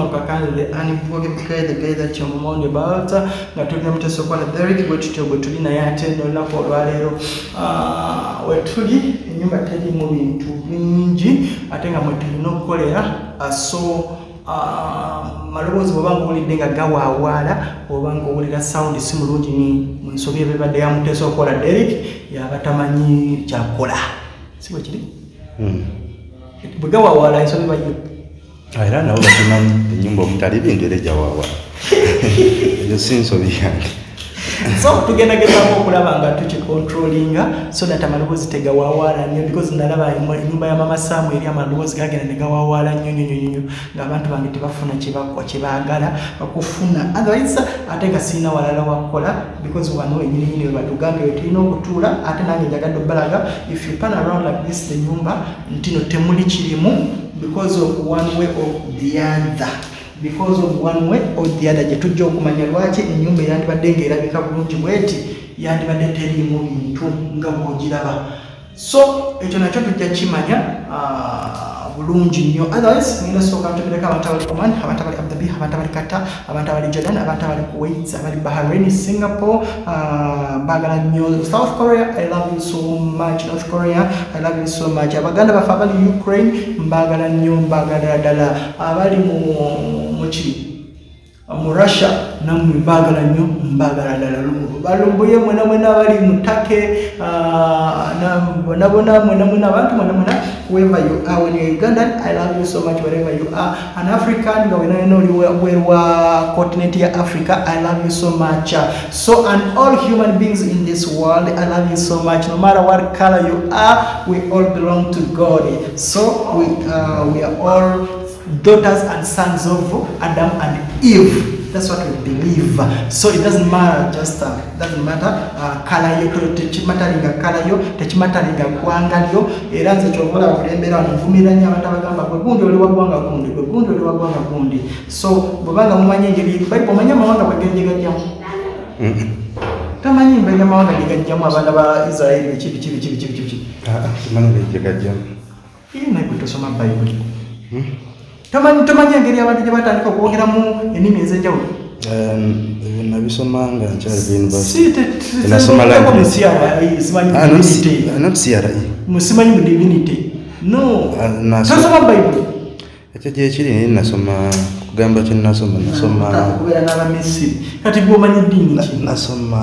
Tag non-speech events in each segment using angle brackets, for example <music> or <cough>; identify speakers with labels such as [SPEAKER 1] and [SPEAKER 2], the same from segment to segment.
[SPEAKER 1] uh, nduma kakande the unemployed guy the guy that you're mourning about nga tulina muteso kwa Derek bwe tutyo bwe tuli naye ate nolunaku olwaleero uh, we tuli enyumba terimu bintu bingi ate nga mwe tulina okukolera uh, so uh, maloboozi bw'oba nga owulidde nga gawaawaala oba nga owulira sound si mulungi ni mu nsobi ebibadde yamuteesa okukola Derek yaba tamanyi kyakola si bwe kiri bwe gawaawaala ensobi bayo
[SPEAKER 2] era nabo bakimanyi <laughs> enyumba omutali bintu era ejawaawa eyo <laughs> si nsobi yange
[SPEAKER 1] so tugendagezako okulaba nga tukikontrolinga so that amaloboozi tegawaawaala nnyo because nalaba enyumba ya mama saamu eri amaloboozi gagenda ne gawaawaala nnyo nnyo ng'abantu bange tebafuna kyebaagala bakufuna. Otherwise ate nga sirina walala wakukola because wano wenyini nyini we batugambye we tulina okutuula ate nange njagadde obbalaga if you pan around like this the nyumba ntino temuli kirimu because of one way or the other. Because of one way or the other. Gye tujja okumanya lwaki ennyumba eyandibadde ng'erabika bulungi bweti yandibadde teriimu bintu nga bwogiraba. So ekyo nakyo tujja kimanya ah, bulungi nnyo. Otherwise ngenda sooka ntegereko abantu abali oman abantu abali abdabi abantu abali kata abantu abali jordan abantu abali kuwait abali bahrain singapore ah, mbagala nnyo. South korea i love you so much. North korea i love you so much. Abaganda baffe abali ukraine mbagala nnyo mbagala ddala. Abali mu muki mu russia nammwe mbagala nnyo mbagala ddala balumbuye mwena mwena abali mutake bona bona mwena mwena abantu mwena mwena wherever you are when you're ugandan i love you so much wherever you are. An african nga wena wena oli wa continent ya africa i love you so much. So and all human beings in this world i love you so much. No matter what color you are we all belong to god. So we, uh, we are all daughters and sons of Adam and Eve. That's what we believe. So it doesn't matter just uh, doesn't matter. Uh, color yo tekimatalinga color yo tekimatalinga gwanga lyo era nze kyovola kulembera wano nvumira nnyo abantu abagamba gwe gundi oli wagwanga gundi gwe gundi oli wagwanga gundi. So bwebanga mumanyi engeri bayibuli omanyi amawanga bwegende gajjamu? Tamanyi mbeera amawanga gye gajjamu abaana ba israeli kibi kibi kibi kibi kibi
[SPEAKER 2] simanyi bejjegajjamu
[SPEAKER 1] naye gwe tosoma bayibuli tomanyi tomanyi engeri abantu gye batandika okwogeramu ennimi ez'enjawulo
[SPEAKER 2] nabisoma nga nkyali
[SPEAKER 1] Si, te- te-
[SPEAKER 2] Nasoma
[SPEAKER 1] te-
[SPEAKER 2] language.
[SPEAKER 1] mu CRE, simanyi mu divinity.
[SPEAKER 2] notcre
[SPEAKER 1] Mu- simanyi mu divinity no.
[SPEAKER 2] Ah, naso-
[SPEAKER 1] tosoma bayibuli
[SPEAKER 2] ekyo gyekiri naye nasoma kugamba kye nasoma nasoma
[SPEAKER 1] kubeera n'abamisiri kati gwomanyi ddiini ki
[SPEAKER 2] nasoma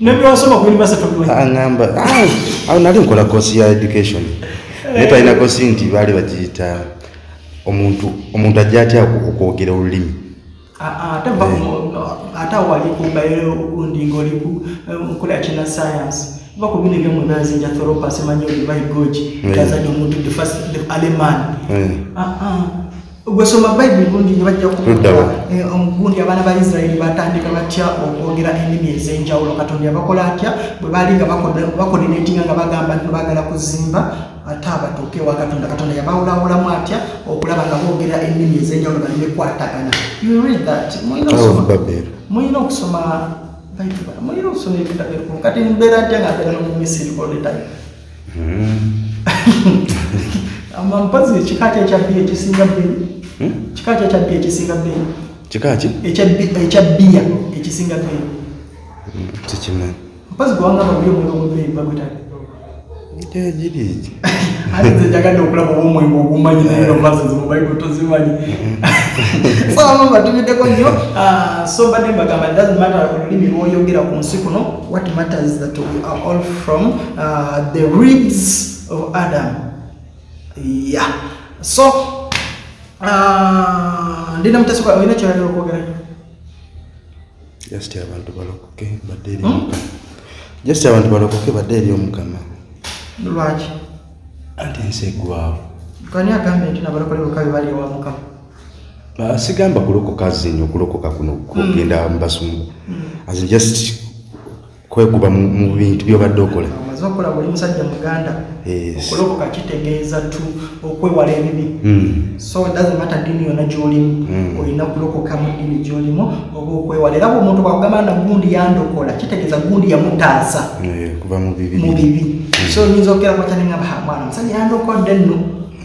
[SPEAKER 1] nebyowasoma ku univesity obimanyi
[SPEAKER 2] aŋamba awo nali nkola kosi ya education. Naye twalina kosi nti baali bagiyita omuntu omuntu ajja atya okwogera olulimi?
[SPEAKER 1] Ah, ate awo wali kubayo gundi ngaoli nkola kina science? Va ku bino ebyomwe byazinja thoropas manyi oli baigogi
[SPEAKER 2] Mm.
[SPEAKER 1] tazanya omuntu the first the aleman.
[SPEAKER 2] Eh,
[SPEAKER 1] gwesoma bayibuli gundi nebajja
[SPEAKER 2] wa?
[SPEAKER 1] gundi abaana ba isirairi batandika batya okwogera ennimi ez'enjawulo. Katonda yabakola atya? Bwe baali nga bakodinatinga nga bagamba nti bagala kuzimba ate abatuuke ewa katonda katonda yabawulawulamu atya okulaba nga boogera ennimi ez'enjawulo that. Mulina okusoma- mulina okusoma ebitabo ebikulu. Kati mbeera ntya nga mbeera nomumisiri all the time. <laughs> Ama mpazi kika ki ekya bbiya ekisinga bbiri
[SPEAKER 2] Hmm?
[SPEAKER 1] kika ki ekya bbiya ekisinga bbiri
[SPEAKER 2] kika ki?
[SPEAKER 1] Ekya bbi- ekya bbiya ekisinga bbiri
[SPEAKER 2] Mm, sikimanyi
[SPEAKER 1] mpazi gwanga babiri omwenge ogw'ebbiri bagutali
[SPEAKER 2] gyegiri egi
[SPEAKER 1] ate nze njagadde okulaba oba omwenge ogumanyi naye nompazi mu bayibuli tozimanyi saba batubiddeko nnyo Ah, so mbadde mbagamba doesn't matter olulimi lwoyogera ku nsi kuno what matters that we are all from uh, the ribs of adam. Yeah. So uh, ndina mutesiko olina kyolagera okwogera
[SPEAKER 2] just abantu balokoke badde eri omukama just abantu balokoke badde eri omukama
[SPEAKER 1] lwaki?
[SPEAKER 2] Anti ensi eggwawo
[SPEAKER 1] kani agambye nti nabalokole bokka bali ewa mukama
[SPEAKER 2] sigamba kulokoka zinyo okulokoka kuno kugenda mubasumbu as in just kwekuba mu bintu byobadde okola.
[SPEAKER 1] Omaze okola buli musajja muganda okulokoka kitegeeza tu okwewala ebibi.
[SPEAKER 2] Mm.
[SPEAKER 1] so matter ddiini yonna gyolimu. Olina kulokoka mu ddiini gyolimu oba okwewala. Era bwe omuntu bwagamba na gundi yandokola kitegeeza gundi yamutaasa
[SPEAKER 2] Eh, mu bibi
[SPEAKER 1] so oyinza okera kwakyanengamba mwana omusajja yandokodde nno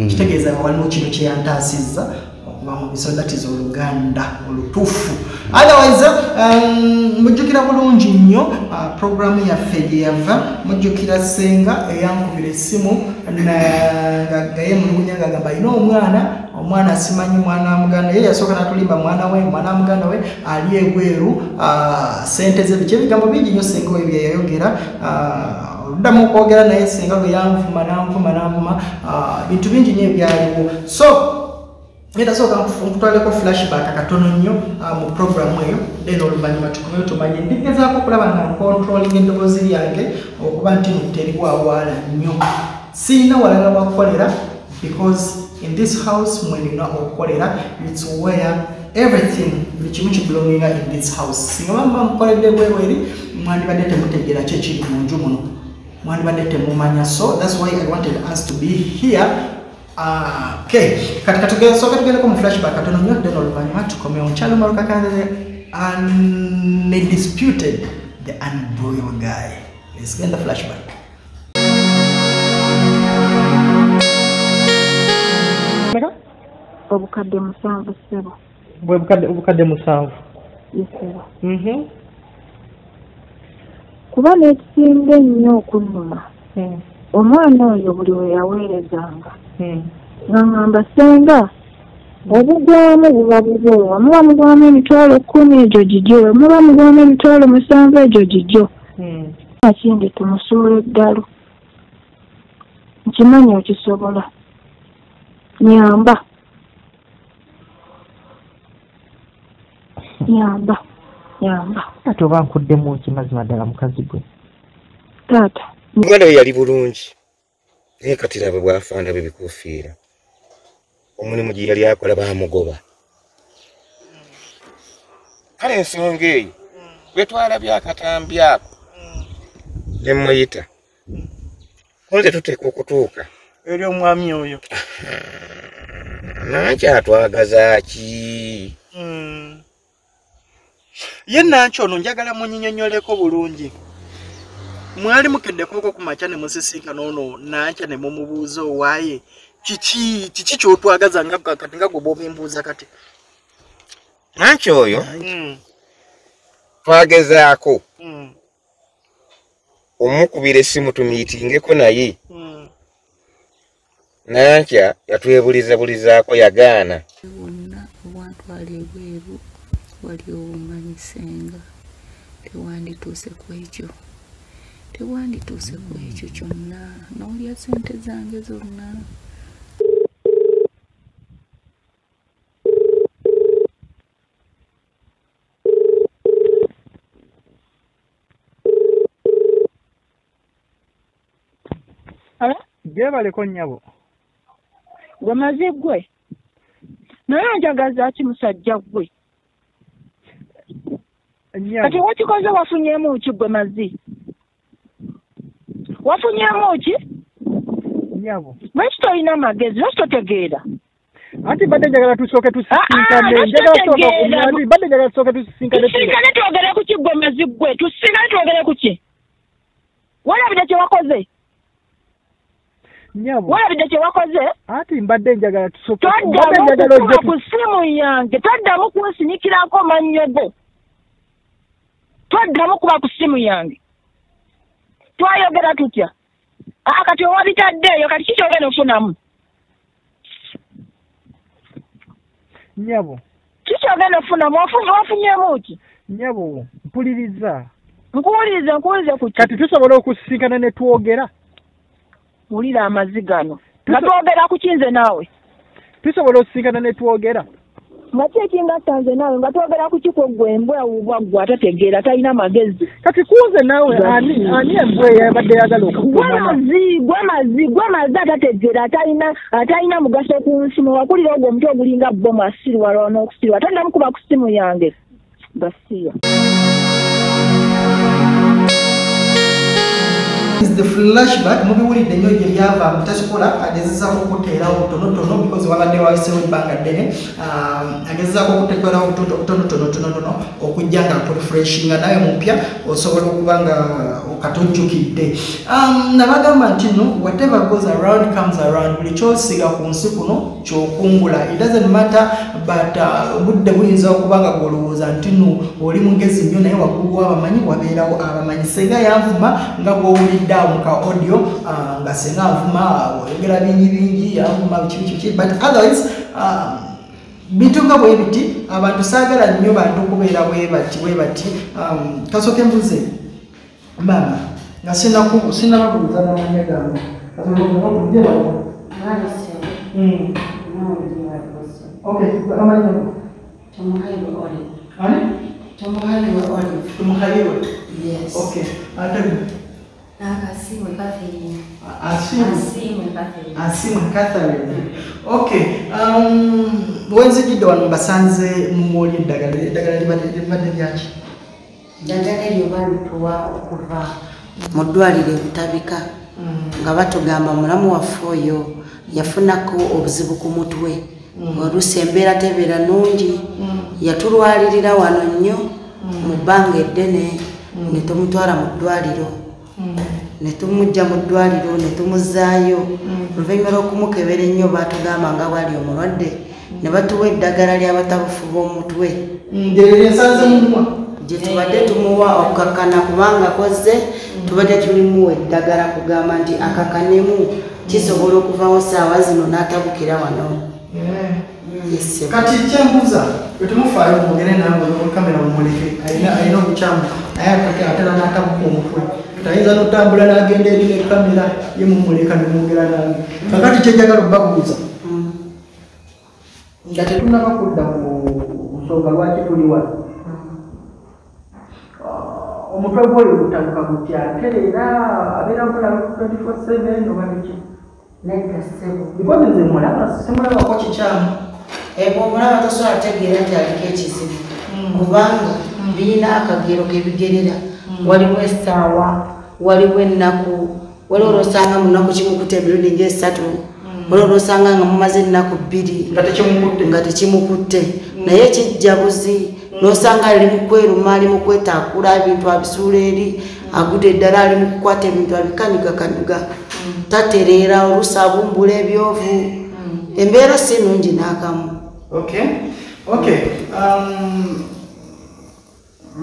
[SPEAKER 1] kitegeeza waliwo kino kyeyantaasizza okuva mu bisodatis oluganda olutuufu. Otherwise um, mujjukira bulungi nnyo uh, programu yaffe gyeyava mujjukira senga eyankubira essimu gaye mulugunya ngagamba alina omwana? Omwana simanyi mwana muganda. Ye yasooka natulimba mwana we mwana muganda we ali ebweru uh, sente ze biki ebigambo bingi nnyo senga we byeyayogera oluddamu okwogera naye senga lwe yanvuma nanvuma nanvuma bintu bingi nyo ebyaliwo. So etasooka nkutwaleko flashback katono nnyo mu programu eyo. Then oluvannyuma tukomeyo tumanye ndigezaako okulaba nga ncontrolling eddoboozi lyange okuba nti teriwawaala nnyo. Sirina walala wakukolera because in this house mwenina okukolera its where everything buli kimu kibulonginga in this house. Singa bamba mukoledde bwebweri mwandibadde temutegeera ki ekiri mu nju muno mwandibadde temumanya so thats why i wanted us to be here Uh, okay. Kati katusoka tugendeko mu flashback katono nnyo then oluvannyuma tukomeo And malukakanze undisputed the unbroil guy. Let's get the flashback.
[SPEAKER 3] Obukadde musanvu ssebo
[SPEAKER 1] bwe obukadde musanvu.
[SPEAKER 3] Yesebo kuba n'ekisinga ennyo okunnuma omwana oyo buli we yaweerezanga. Nga ŋŋamba senga obugwamu buba buboowa muba mugwamu emitwalo kkumi egyo gijyo muba mugwamu emitwalo musanvu egyo gijjo nakindi tumusuula eddalo nkimanyi okisobola. Nyamba. Nyamba nyamba
[SPEAKER 4] ate oba nkuddemu ki mazima ddala mukazi gwe?
[SPEAKER 3] Taata.
[SPEAKER 5] Omwana we yali bulungi naye kati laba bwafaanana bebikuufiira omulimu gye yali akola baamugoba. Kale ensonga eyo bwe twalabye akatambi ako ne muyita konze tuteeka okutuuka.
[SPEAKER 1] Eri omwami oyo.
[SPEAKER 5] Nankyatwagaza ki
[SPEAKER 1] ye nanki ono njagala munyinyonyoleko bulungi. Mwali mukeddekoko ku makya ne musisinkana ono nankya ne mumubuuza owaaye kiki kiki kyotwagaza nga kati nga gwe bwobimbuuza kati?
[SPEAKER 5] Nanki oyo
[SPEAKER 1] Mm,
[SPEAKER 5] twagezaako
[SPEAKER 1] mm,
[SPEAKER 5] omukubira essimu tumiitingeko naye.
[SPEAKER 1] Mm.
[SPEAKER 5] nankya yatwebulizabulizaako yagaana.
[SPEAKER 6] Wonna obwantwala ebweru wali obumanyisenga tewandituuse ku ekyo. Tewandituuse ku ekyo kyonna. N'olya sente zange zonna.
[SPEAKER 4] Gyebaleko nnyabo.
[SPEAKER 3] Gwe maze ggwe? Naye njagaza ki musajja ggwe kati
[SPEAKER 4] nnyabo
[SPEAKER 3] wakikoze wafunyemu ki gwe mazi? Wafunyemu ki lwaki tolina magezi lwaki totegeera?
[SPEAKER 4] Anti badde njagala tusooke
[SPEAKER 3] Ah, ah,
[SPEAKER 4] tusisinkane
[SPEAKER 3] lwaki
[SPEAKER 4] njagala tusooke tusisinkane
[SPEAKER 3] tusingane twogere ku ki gwe mazi ggwe tusingane twogere ku ki? Walabidde kye wakoze? Walabidde kye wakoze?
[SPEAKER 4] Anti mbadde njagala tusooke
[SPEAKER 3] toddamu ku ssimu yange toddamu kunsinyikirako mannyo go toddamu kuba ku ssimu yange. Twayogera tutya? Kati owabitaddeeyo kati kikyogenda ofunamu
[SPEAKER 4] nnyabo.
[SPEAKER 3] Kikyogenda ofunamu wafunyemu ki?
[SPEAKER 4] Nnyabo mpuliriza.
[SPEAKER 3] Nkuwulirize nkuwulirize ku
[SPEAKER 4] kati tusobola okusisinkana ne twogera?
[SPEAKER 3] Wulira amazzi gano. Nga twogera ku kinze naawe?
[SPEAKER 4] Tusobola okusisinkana ne twogera
[SPEAKER 3] nga ki ekingatta nze naawe? Nga twogera ku kiko gwe embwa wubwa gwe atategeera talina magezi.
[SPEAKER 4] Kati kuuze naawe ani ani embwa eyabadde yagala
[SPEAKER 3] gwe
[SPEAKER 4] okukumana
[SPEAKER 3] mazi gwe mazi gwe mazi atategeera atalina atalina mugaso ku nsimu. Wakulira ogwo omutwe ogulinga bomu asirwa n'okusirwa. Toddamu kuba ku simu yange. Basiya
[SPEAKER 1] the flashback mubiwulidde nnyo gye byava mutasobola agezezaako okuteerawo butonotono because wabadde wayisewo ebbanga ddene um, agezezaako okuteerawo butonotonotonotono okujja nga kurefreshinga naye mupya osobola okuba nga okatojjukidde Um, nabagamba nti no whatever goes around comes around. Buli kyosiga ku nsi kuno kyokungula. It doesn't matter but uh, obudde buyinza okuba nga gwolowooza nti no oli mugezi nnyo naye waggulu wabamanyi wabeerawo abamanyi. Senga yanvuma nga gwowulidde awo muka audio uh, nga senga nvuma oyogera bingi bingi yanvuma bikibikiki but otherwise um, bintu nga bwe biti abantu saagala nnyo bantu okubeera bwe bati bwe bati. Um, kasooke mbuze maama nga sinababuuza namanya gange tumuhaliwe okay ate
[SPEAKER 7] Akasimwe Catherine.
[SPEAKER 1] asimu
[SPEAKER 7] Asimwe Catherine.
[SPEAKER 1] asimwe catherine. Okay um, wenzijidde wano mbasanze mumwoli eddagala eddagala libadde libadde lyaki
[SPEAKER 6] ddagala eryo balituwa okuva mu ddwaliro ebutabika. Nga batugamba mulamu waffe oyo yafunako obuzibu ku mutwe. Oluusi embeera tebeera nungi. Yatulwalirira wano nnyo mu bbanga eddene ne tumutwala mu ddwaliro ne tumujja mu ddwaliro ne tumuzaayo. Oluvannyuma lw'okumukebera ennyo baatugamba nga bwali omulwadde. Ne batuwa eddagala ly'abatabufu b'omutwe.
[SPEAKER 1] Mumwa.
[SPEAKER 6] Gye tubadde tumuwa okukakkana kubanga koze tubadde tulimuwa eddagala kugamba nti akakanemu kisobola okuvawo saawa zino n'atabukira wano.
[SPEAKER 1] Kati kyembuuza wetemufaayo mugere nange kamera mumuleke alina obukyamu naye ate atera n'atabuka omutwe tayinza notambula n'agenda eri nekamera ye mumuleka nemwogera nange. Kakati kyenjagala obabuuza
[SPEAKER 6] Mm.
[SPEAKER 1] nga tetunaba kudda ku nsonga lwaki tuli wano. Ah, omutwe gwoyo gutabuka gutya ate era abeera mulaba 24/7 oba biki?
[SPEAKER 6] Nedda ssebo.
[SPEAKER 1] Bikozi nze mulaba simulabako kikyamu.
[SPEAKER 6] Ebo omulaba tosobola tegeera nti aliko ekizibu. Kubanga birina akagero kebigerera waliwo essaawa waliwo ennaku waliwo olwosanga mu nnaku kimukuta emirundi ngaesatu waliwo olwosanga nga mumaze ennaku bbiri
[SPEAKER 1] nga tekimukutte.
[SPEAKER 6] tekimukutte. Naye kijjabuzi nosanga ali mukweruma ali mukwetaakula ebintu abisuula eri agudde eddala ali mukukwata ebintu abikanigakaniga tatereera oluusi abumbula ebyovu embeera si nungi n'akamu.
[SPEAKER 1] Okay. Okay. Um,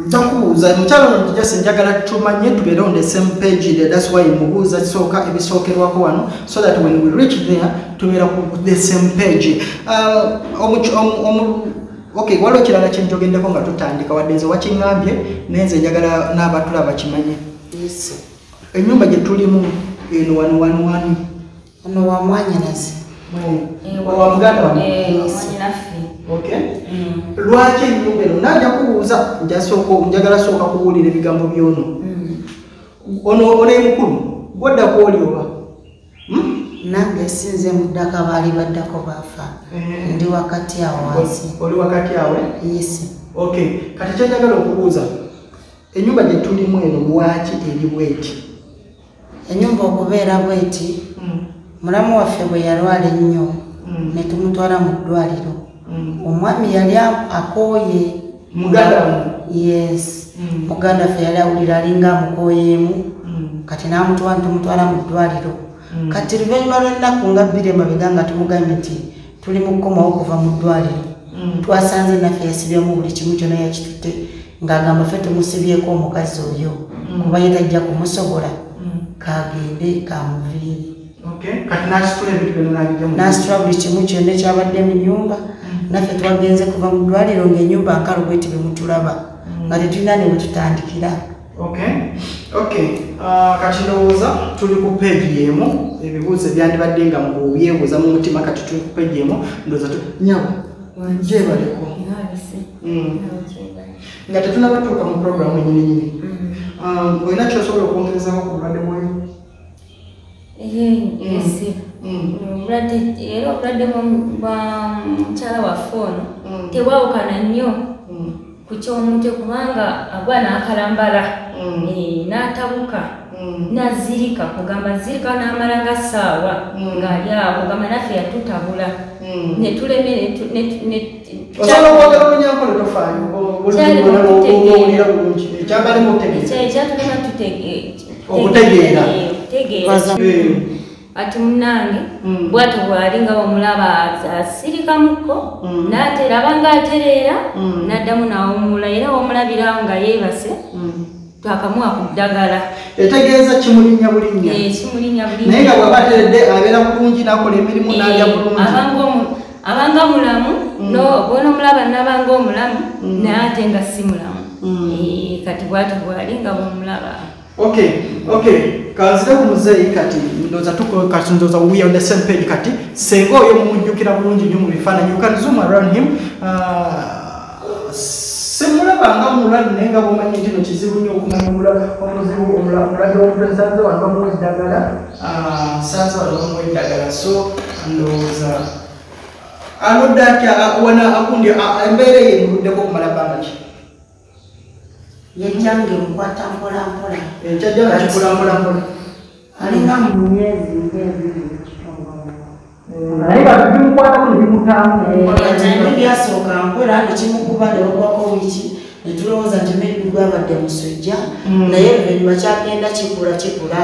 [SPEAKER 1] ntakubuuza mukyalo no just njagala tumanye tubeere on the same page there that's why mubuuza kisooka ebisookerwako wano so that when we reach there tubeera ku the same page uh, omu- omu- okay waliwo kirala kyenjogendeko nga tutandika wadde nze wakiŋŋambye naye nze njagala n'abatulaba kimanye
[SPEAKER 6] Yes.
[SPEAKER 1] ennyumba gye tulimu eno wano wano wano.
[SPEAKER 6] Ono wa mwanyanazi
[SPEAKER 1] wa muganda wange
[SPEAKER 7] Mwanyinaffe.
[SPEAKER 1] okay lwaki ennyumba eno najja kubuuza njagala sooka kubuulira ebigambo byono. Ono ono ye mukulu? Gwadda kwoli oba? Hmm?
[SPEAKER 6] nange sinze muddaka baali baddako baafa.
[SPEAKER 1] Eh.
[SPEAKER 6] ndi wakati awo wansi.
[SPEAKER 1] oli wakati awe
[SPEAKER 6] yes.
[SPEAKER 1] Okay. Kati kyenjagala okubuuza ennyumba gye tulimu eno lwaki eri bweti?
[SPEAKER 6] Enyumba okubeera bweti mulamu waffe bwe yalwala ennyo
[SPEAKER 1] Mm.
[SPEAKER 6] ne tumutwala mu ddwaliro.
[SPEAKER 1] Mm.
[SPEAKER 6] Omwami yali akooye
[SPEAKER 1] Muganda
[SPEAKER 6] yes
[SPEAKER 1] Mm.
[SPEAKER 6] muganda ffe yali awulira alinga amukooyeemu
[SPEAKER 1] Mm.
[SPEAKER 6] kati n'amutwala tumutwala mu ddwaliro
[SPEAKER 1] Mm.
[SPEAKER 6] kati luvannyuma lw'ennaku nga bbiri emabega nga tumugambye nti tuli mu kukomawo okuva mu ddwaliro
[SPEAKER 1] Mm.
[SPEAKER 6] twasanze naffe yasibyemu buli kimu kyonna yakitutte ng'agamba ffe tumusibyeko omukazi oyo kuba ye tajja kumusobola
[SPEAKER 1] Mm.
[SPEAKER 6] kagende
[SPEAKER 1] nasitula mu
[SPEAKER 6] nasitula buli kimu kyonna ekyabadde mu nyumba naffe twagenze kuva mu ddwaliro ng'ennyumba nkalu bweti bwe mutulaba nga tetulina ne bwe tutandikira
[SPEAKER 1] Okay. Okay. Uh, kati ndowooza tuli ku peegi emu ebibuuzo ebyandibadde nga mubyebuuza mu mutima kati tuli ku peegi emu ndowooza tu nyabo gyebaleko. Mm.
[SPEAKER 7] Nabukyebale.
[SPEAKER 1] nga tetunabatuuka mu programu enyininyini
[SPEAKER 7] Mm.
[SPEAKER 1] Um, olina kyosobola okwongerezako ku bulwadde bwoyo Mm.
[SPEAKER 7] era obulwadde bwa- mukyala waffe ono
[SPEAKER 1] Mm.
[SPEAKER 7] tebwawukana nnyo
[SPEAKER 1] Mm.
[SPEAKER 7] ku kyomutwe kubanga agwa n'akalambala
[SPEAKER 1] Mm.
[SPEAKER 7] Eh, n'atabuka nazirika kugamba zirika n'amala nga ssaawa ng'ali awo kugamba naffe yatutabula netulemere
[SPEAKER 1] osobola okwogera olunyankole tofaayo
[SPEAKER 7] Kyali mu kutegeera.
[SPEAKER 1] owulira bulungi ekyambalimu otegeeza
[SPEAKER 7] ekyatulema
[SPEAKER 1] Okutegeera.
[SPEAKER 7] tutegeera ati munange
[SPEAKER 1] Mm.
[SPEAKER 7] bwatyo bwali nga bwomulaba asirikamuko n'atera abanga atereera
[SPEAKER 1] Mm.
[SPEAKER 7] n'addamu nawumula era womulabirawo nga yeebase twakamuwa ku ddagala.
[SPEAKER 1] Etegeeza kimulinnya bulinnya.
[SPEAKER 7] Eh, kimulinya buli
[SPEAKER 1] naye nga bw'aba ateredde abeera bulungi n'akola emirimu n'alya bulungi.
[SPEAKER 7] abanga mulamu no- bona omulaba nabanga omulamu naye ate nga si mulamu. Kati bwatyo bwali nga bwomulaba
[SPEAKER 1] okay okay. Kanzire ku muzeeyi kati ndoza tuko kati ndoza we on the same page kati. Senga oyo mumujjukira bulungi nnyo mu you can zoom around him. Uh, simulabanga mulwadde naye nga bwomanyi nti no kizibu nnyo okumanya omuzibu omula- omulwadde w'omutwe nsanze wano bamuwa eddagala Ah, nsanze wano bamuwa eddagala so ndowooza aludde atya ah, wana akundi ah, embeera eyo emuruddeko okumala bbanga ki
[SPEAKER 6] yejjange nkwata mpolampola.
[SPEAKER 1] Ekyajja nga kikulambulampola
[SPEAKER 6] alinga mu myezi ng'ebiri
[SPEAKER 1] naye batubimukwatako nebimutamu
[SPEAKER 6] atandi byasooka nkola nekimukuba newagwako wiiki netulowooza nti maybe gwabadde musujja naye luvannyuma kyagenda kikula kikula.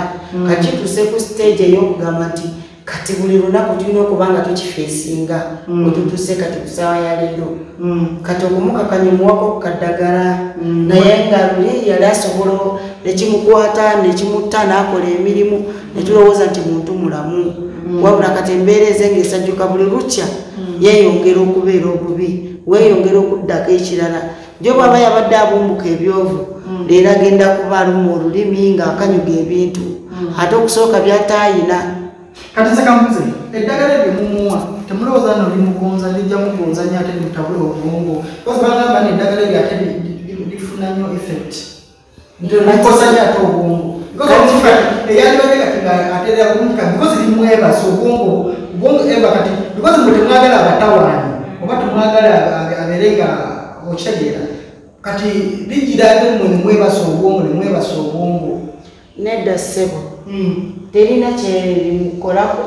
[SPEAKER 6] Kati tuuse ku stage ey'okugamba nti kati buli lunaku tulina okuba nga tukifeesinga wetutuse kati ku ssaawa ya leero. Kati okumukakanya omuwako ku kaddagala naye nga luli yali asobola nekimukwata nekimutta n'akola emirimu netulowooza nti muntu mulamu. Wabula kati embeera ezengaesajjuka buli lukya yeeyongera okubeera obubi weeyongera okuddako ekirala. Jo bwaba yabadde abumbuka ebyovu leero agenda kuba aluma olulimi ng'akanyuga ebintu. Ate okusooka byataayina
[SPEAKER 1] kati nze kambuze eddagala eryo mumuwa temulowooza no limugonza lijja mugonza nyo ate limutabula obwongo basi bagamba ni eddagala eryo ate li- li- lifuna nnyo effect. Nti likosa nyo ate obwongo eyalibadde kati nga aterera bulungi kati bikozi limwebasa obwongo obwongo eba kati bikozi mwe temwagala abatawaani oba temwagala abe- abeere nga okitegeera kati ligira ate mwe nemwebasa obwongo nemwebasa obwongo
[SPEAKER 6] nedda ssebo terina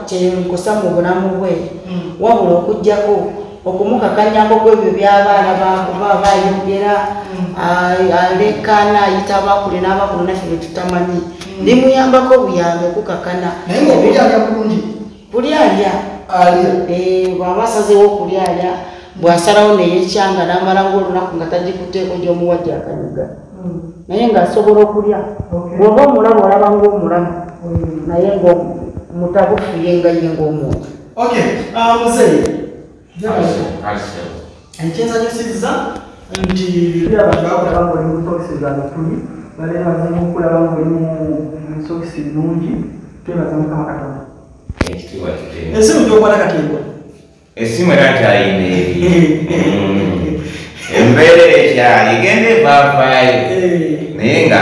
[SPEAKER 6] kyemukosa mu bulamu bwe wabula okugjako okumukakanyako kwebyo byabaana bakuba bayogera alekana ayita abakulu n'abakulu naffe betutamanyi limuyambako okukakana
[SPEAKER 1] naye ngaokulyalya bulungi.
[SPEAKER 6] Kulyalya
[SPEAKER 1] alya.
[SPEAKER 6] Eh, okulyalya bw'asalawo neyekyanga n'amala ngaolunaku nga tagikuteeko gy'omuwajja akanyuga naye ng'asobola okulya. Bw'oba omulamu olaba ng'omulamu naye nga ye ng'omuntu
[SPEAKER 1] Okay, uh, muzeeyi
[SPEAKER 5] Kalisi.
[SPEAKER 1] ekyensanyusiriza nti biri abantu bakulaba nga oli mu sokisi za mituli balebaze mukulaba nga oli mu sokisi nungi twebaza mukama katonda ensimu gyokwata kateebwa
[SPEAKER 5] Essimu era kyayina eri. Mm. Embeera ekyali egenda evaavaayo naye nga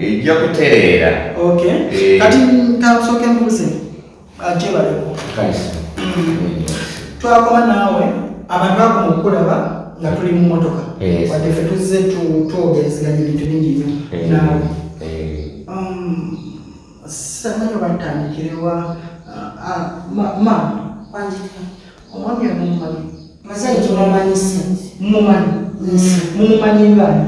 [SPEAKER 5] ejja kutereera.
[SPEAKER 1] kati kasooka embuuzi akyebaleko
[SPEAKER 5] Kalisi.
[SPEAKER 1] twakoma naawe abantu bakoma okulaba nga tuli mu motoka wadde ffe tuzze tu- twogerezeganya ebintu bingi nnyo
[SPEAKER 5] Eh,
[SPEAKER 1] naawe samanyi obantandikirewa ma omwami ono mumanyi
[SPEAKER 6] mazeyi tumumanyise
[SPEAKER 1] mumumanyi mumumanyi ngani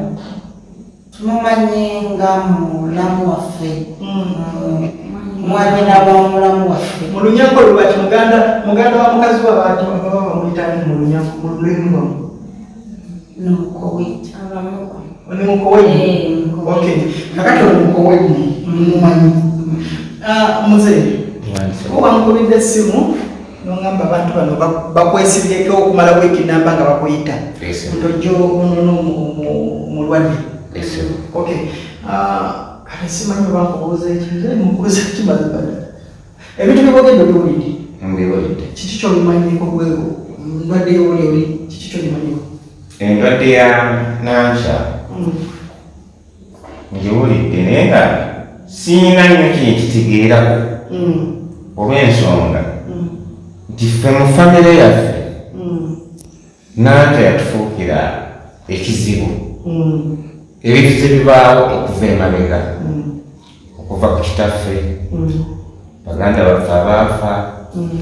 [SPEAKER 6] tumumanyi nga mulamu waffe. Mwanyina w'omulamu waffe.
[SPEAKER 1] Mu lunyanko lwaki muganda muganda wa mukazi wa bantu baba bamuyitani mu lunyanko mu lulimi lwamu
[SPEAKER 6] nokowiti
[SPEAKER 7] abamuko.
[SPEAKER 1] Ni mukowenyi
[SPEAKER 7] Eh,
[SPEAKER 1] kakati oli mukowenyi mumumanyi Ah, muzee
[SPEAKER 5] Mwanise.
[SPEAKER 1] owankubidde essimu nongamba abantu bano bak- bakwesibyeko okumala wiiki namba nga bakuyita onono omulwadde
[SPEAKER 5] Yes.
[SPEAKER 1] okay kale simanyi obankubuuza ekinze mubuuza kimazibala ebintu byebogenda obiwulidde
[SPEAKER 5] Mbiwulidde.
[SPEAKER 1] kiki kyobimanyiko bwego ndwadde yoli oli kiki kyobimanyiko
[SPEAKER 5] Endwadde ya nanca ngiwulidde naye nga siina nnyo kyekitegeerako olw'ensonga nti ffe mu famire yaffe nanca yatufuukira ekizibu ebivuze bibaawo okuva emabega okuva ku kitaffe
[SPEAKER 1] Mm.
[SPEAKER 5] baganda baffe abaafa
[SPEAKER 1] Mm.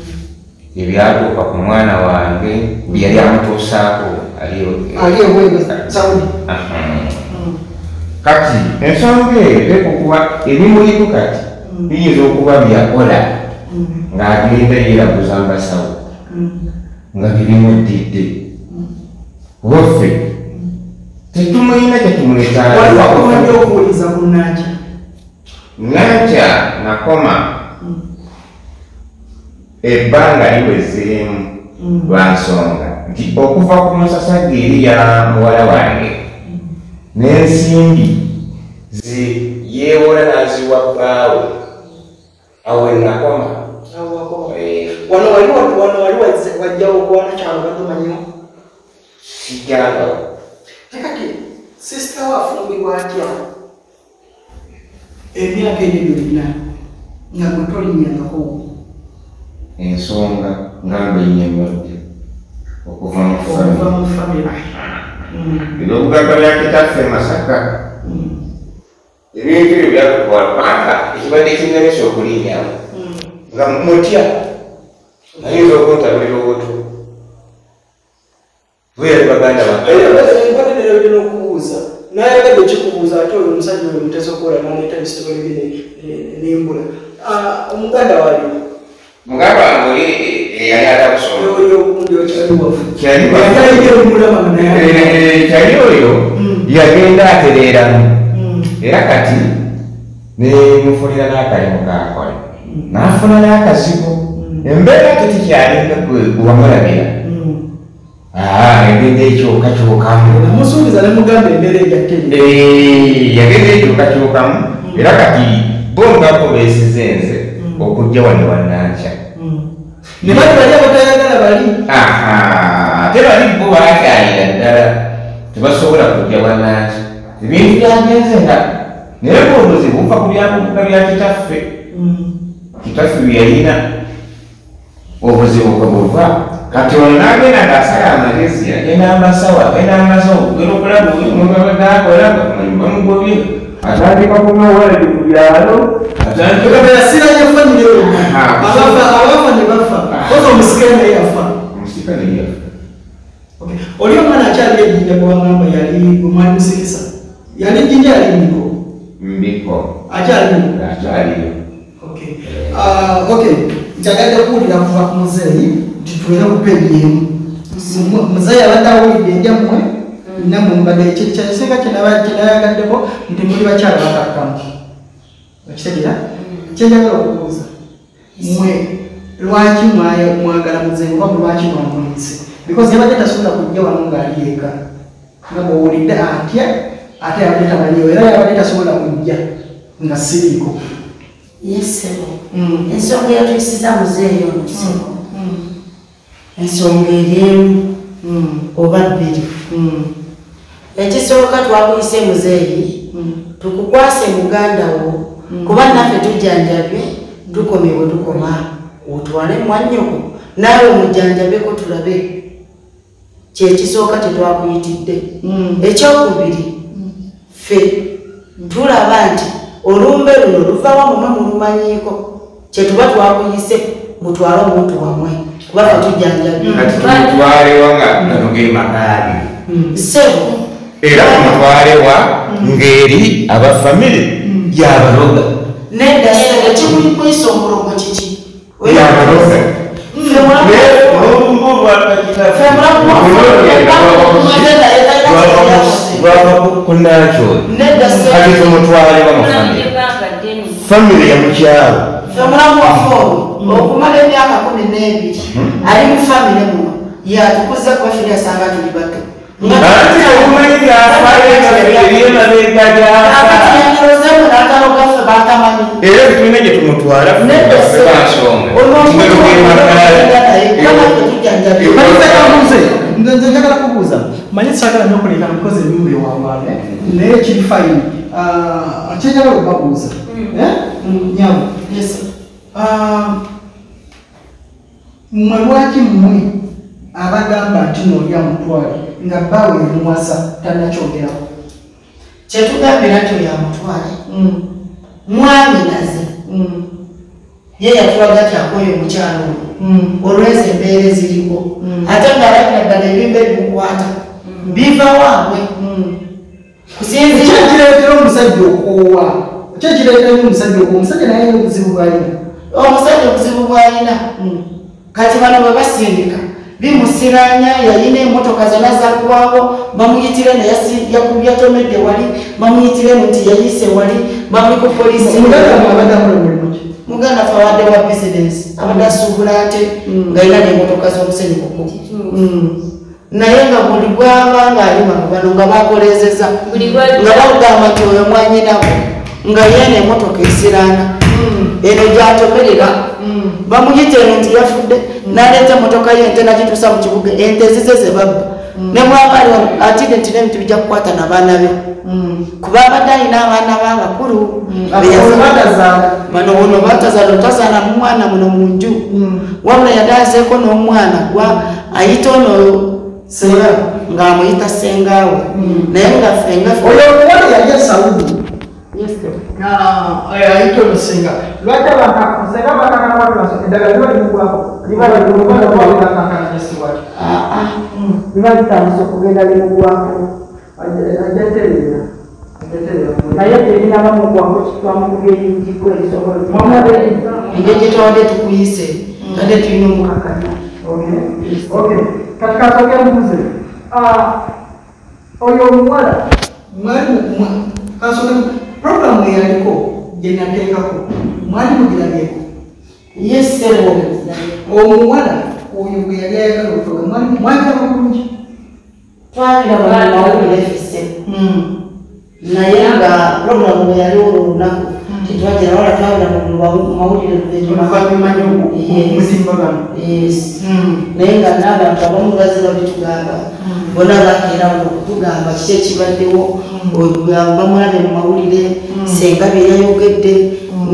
[SPEAKER 5] ebyatuuka ku mwana wange bye yali amutuusaako.
[SPEAKER 1] Mm.
[SPEAKER 5] kati ensonga eyo ekukuba ebimuliko kati. Biyinza okuba byakola
[SPEAKER 1] Mm.
[SPEAKER 5] ng'agenda yeeraguza mbasawo
[SPEAKER 1] Mm.
[SPEAKER 5] nga bibimuddidde waffe tetumulina
[SPEAKER 1] waliwo
[SPEAKER 5] kyetumuletaaliwo
[SPEAKER 1] akumanyi okuwuliza ku nanki
[SPEAKER 5] nankya nakoma ebbanga liwezeemu lwa nsonga nti okuva ku musasage eri ya muwala wange. N'ensimbi zi yeewola n'aziwa bbaawe awo enakoma
[SPEAKER 1] wano wali wano wali wazze- wajjawo okwana kyalo badumanyiwo
[SPEAKER 5] sijjagawo
[SPEAKER 1] kakati sisita wafumbirwa atya emyaka ebyo byonna nga gwe tolinyangako
[SPEAKER 5] ensonga nga yinyamyojja okuva mu famire
[SPEAKER 1] mu famire
[SPEAKER 5] ebyobugagga bya kitaffe masaka. Ebintu ebyo byakutwala kubanga ekibadde kinemesa okulinyamu nga mutya ayinza okuntabulira obutu bweyali baganda ba
[SPEAKER 1] enkolerero olina okubuuza nayagadde kikubuuza ate oyo omusajja oyo mutesa okukola naleeta bisitole bye nembula omuganda wali
[SPEAKER 5] mugamba wange oli eyali atakusoma
[SPEAKER 1] oyo ogundi okyali wafu
[SPEAKER 5] Kyali wafu.
[SPEAKER 1] yali omulaba naye
[SPEAKER 5] Eh, kyali oyo yagenda atereeramu era kati nemufunira n'akalimu kakola n'afuna n'akazigo embeera tetikyalinga gwewamulabira yagenda ekyokakyukamu
[SPEAKER 1] namusuubiza nemugamba embeera ejatteri
[SPEAKER 5] Eh, yagenda ekyokakyukamu era kati bongako beesize nze okujja wano wannankya.
[SPEAKER 1] Ne bali bali abatayagala bali.
[SPEAKER 5] Ate bali bo bakyayira ddala. Tebasobola kujja wannankya. Ebintu byagenze nga naye bwobuzibu buva ku byabubuga bya kitaffe. Kitaffe byeyalina obuzibu bwe buva kati ono n'agenda ng'asala amagezi agenda amasawo agenda amasawo ogenda okulaba omugaagakola bamugobye atandika kumawaladi ku byalo atandika
[SPEAKER 1] Tukabera siranye famire yo.
[SPEAKER 5] Ah.
[SPEAKER 1] Abafa ne bafa. Kozo musikene naye yafa.
[SPEAKER 5] omusika naye
[SPEAKER 1] yafa Oli omwana akyali ejjinja gwe wangamba yali omwali musikisa Yali ejjinja yali
[SPEAKER 5] mbiko
[SPEAKER 1] mbiko
[SPEAKER 5] akyaliyo
[SPEAKER 1] Okay. Ah, okay. Njagadde kuwulira kuva ku muzeeyi nti tulina ku peegi emu. Mu- Muzeeyi abadde awulidde enjammwe nammwe mubadde ekyo kyasinga kinayagaddeko nti muli bakyala bakakkamu. Okitegeera? Kyenjagala okubuuza. Mmwe lwaki mwagala muzeeyi oba lwaki mwamwise? Because yabadde tasobola kujja wano ng'ali eka. Nga bw'owulidde atya ate yabadde tamanyiwo era yabadde tasobola kujja nga siriiko.
[SPEAKER 6] yesebo
[SPEAKER 1] Mm.
[SPEAKER 6] ensonga eyatuyisiza muzeeyo nosebo ensonga eryemu
[SPEAKER 1] Mm.
[SPEAKER 6] oba bbiri
[SPEAKER 1] Mm.
[SPEAKER 6] ekisooka twakuyise muzeeyi
[SPEAKER 1] Mm.
[SPEAKER 6] tukukwase muganda wo kuba naffe tujjanjabye tukomye bwe tukoma. Otwale mwannyoko naawe omujjanjabeko tulabe. Kyekisooka tetwakuyitidde ekyokubiri ffe tulaba nti olumbe luno luvawa mumwe mulumanyiiko kyetuba twakuyise mutwale omuntu wamwe kuba ffe tujjanjabye
[SPEAKER 5] kati tumutwalewa nga ganogeri makaali
[SPEAKER 6] sebo
[SPEAKER 5] era tumutwalewa ng'eri abafamire yabaloga
[SPEAKER 6] nedda sebo kikuyisa omulogo kiki
[SPEAKER 5] yabaloga
[SPEAKER 6] Ffe mulamu- Ffe mulamu-
[SPEAKER 5] lwava kunakyo
[SPEAKER 6] nedda
[SPEAKER 5] kati
[SPEAKER 6] sebo
[SPEAKER 5] tumutwalewa mu famire
[SPEAKER 7] ebbanga
[SPEAKER 6] okumala emyaka kumi n'ebiri ali mu famire muno yatukuza kuba ffe yasanga tuli bato
[SPEAKER 5] era bitulina gye tumutwala
[SPEAKER 1] nze njagala kubuuza manyi saagala nnyo okuleka mukozi enyumba ewawaabwe naye kiri fayini kyenjagala okubabuuza nyamu mmwe lwaki mmwe abagamba nti noolya mutwale nga bbaawe emuwasa tannakyogerako
[SPEAKER 6] kyetugambira nti oyo amutwale mwami naze. Ye yatulaga kyakoyo omukyalo ono olwezi embeera eziriwo ate ngaalabira ddala ebimba ebimukwata biva waabwe. Kusinzira
[SPEAKER 1] kyekireetera omusajja okoowa kyekireetera omusajja okoowa omusajja naye obuzibu bwalina
[SPEAKER 6] omusajja obuzibu bwalina kati bano bwe basindika bimusiranya yalina emotoka zona zagwawo bamuyitire yakubyatomedde wali bamuyitire nti yayise wali bamuli ku polisi muganda fe awadde wa bisinesi abadde asuubula ate ng'alina n'emotoka z'omusenyi kuku naye nga buli bwaba ng'alima mu bano nga bakolezeza nga bagamba nti oyo mwanyinabo nga yeena emotoka esiraana eno gyatomerera bamuyita eno nti yafudde. Naleeta emotoka ye ente nagituusa mu kibuga. Ente zize ze babba. Ne bwaba ali wano atide nti nebintu bijja kukwata nabaana be. Kuba abadde alina abaana b'abakulu
[SPEAKER 1] batazaala.
[SPEAKER 6] bano buno batazaala otazaala mu mwana muno mu nju. Wabula yali azeeko n'omwana gwa ayita ono ng'amuyita sengaawe. Naye nga fenga
[SPEAKER 1] oyo omuwala yali esawudi ayita olusenga lwaki abantu senga bakakanabatulaso eddagala liba limugwako liba limugwakokakana gyesiwati
[SPEAKER 6] liba litandisa okugenda limugwako
[SPEAKER 1] ajaterera
[SPEAKER 6] naye terina bamugwako kitwamukubya eyinjiko erisobola enje gyetwabadde tukuyise ate tulina omukakanya
[SPEAKER 1] kati kasoke mbuze oyo omuwala. Mwali kasoke programu eyaliko gyenateekako mwali mugirabyeko
[SPEAKER 6] yesebo
[SPEAKER 1] omuwala oyo gwe yali ayagala okutoga mwagala bulungi
[SPEAKER 6] twabira mu mawulire fise naye nga programu bwe yali olwo olunaku tetwagira wala twabira mu mawulire
[SPEAKER 1] oluvannyuma nyomuzimba bano
[SPEAKER 6] naye nga n'abantu abamu baze babitugamba bona bakeera wano okutugamba kiki ekibaddewo bamulabe mu mawulire senga bye yayogedde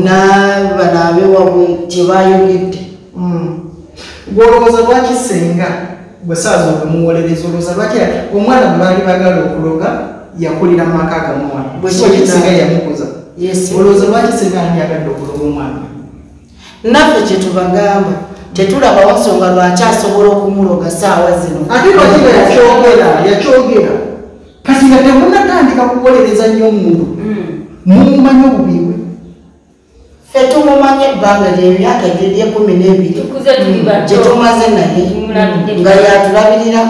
[SPEAKER 6] n'abano abewabwe kye bayogedde
[SPEAKER 1] gwolowooza lwaki senga bwe saaza okumuwolereza olowooza lwaki omwana gwe baali bagala okuloga yakulira mu maka gamuwala
[SPEAKER 6] Bwe
[SPEAKER 1] Lwaki
[SPEAKER 6] kitaawe.
[SPEAKER 1] senga yamukuza.
[SPEAKER 6] Yes.
[SPEAKER 1] Olowooza lwaki senga yandiyagadde okuloga omwana?
[SPEAKER 6] Naffe kyetubagamba tetulabawo nsonga lwaki asobola okumuloga saawa zino.
[SPEAKER 1] Ate lwaki nga yakyogera yakyogera. Kati nga temunatandika kuwolereza nnyo omuntu. Mumumanyi obubi bwe
[SPEAKER 6] ffe tumumanye ebbanga lyemyaka gye lyekumi n'ebiri.
[SPEAKER 7] Tukuze tuli bato
[SPEAKER 6] gye tumaze naye. Nga yatulabirira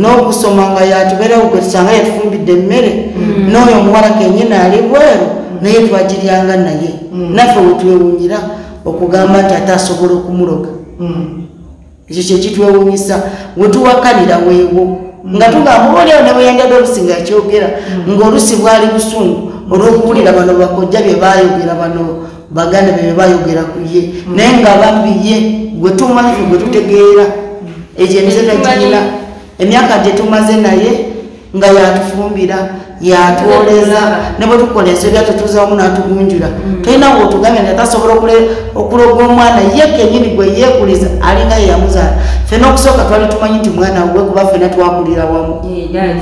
[SPEAKER 6] n'okusoma nga yatubeerawo gwe tukyanga yatufumbidde emmere. N'oyo omuwala kenyini ali bweru naye twagiryanga naye. Naffe wetwewunyira okugamba nti ate asobola okumuloga. Ekyo kyekitwewunyisa wetuwakanira weewo. Nga tugamba obaolyawo ne bweyandadde olusi nga yakyogera. Ng'olusi bwali busungu olw'okuwulira bano bakojja bye baayogera bano baganda bye bayogera ku ye. Naye nga bambi ye gwe tumanyi gwe tutegeera. Ekyo emize tagirina emyaka gye tumaze naye nga yatufumbira yatwoleza ne bwe tukola ensobya tetuza wamu n'atugunjula. Tolina weotugambye nti atasobola okule- okuloga omwana ye kenyini gwe yeekuliza alinga ye yamuzaala. Fena okusooka twali tumanyi nti mwana gwe kuba fena twakulira wamu.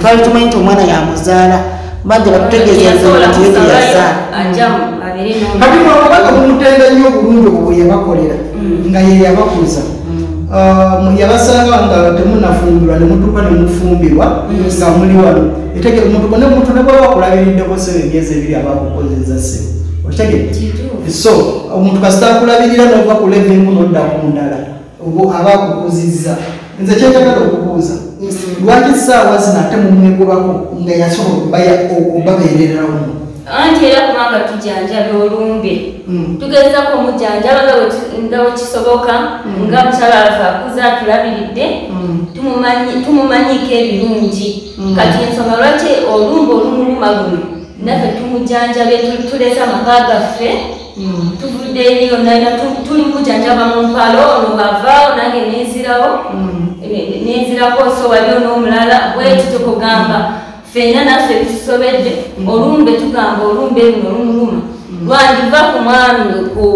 [SPEAKER 6] Twali tumanyi nti omwana yamuzaala. Bajja batutegeeza ensonga nti ye teyazaala
[SPEAKER 7] ajamu abere
[SPEAKER 1] kati mwabanga mumutenda nnyo obulungi obwo bwe yabakolera nga ye yabakuza Ah, yabasanga nga temunafumbirwa nemutuka nemufumbirwa nga muli wano. Etegere omuntu ne muntu ne bwaba akulabiriddeko sebo ebyezi ebiri abakukozeza sebo okitegere so omuntu kasita akulabirira nova ku leva emu nodda ku ndala aba akukuzizza. Nze kyenjagala okubuuza lwaki saawa zino ate mumwegobako nga yasobola okubabeererawo
[SPEAKER 7] anti era kubanga tujanjabe olumbe. Tugezako omujanjaba nga tu- nga mukyala waffe akuza atulabiridde tumumanyi- tumumanyiiko ebirungi. Kati ensonga lwaki olumbe olumuluma luno? Naffe tumujanjabe tu- tulese amaka gaffe. Tuvudde eri yonna tu- tuli mujanjaba mu mpalo ono bavaawo nange nenzirawo ne- nenzirako so waliwo n'omulala. Bweti ffenna naffe bitusobedde olumbe tugamba olumbe luno lumuluma lwandiva ku mwami ku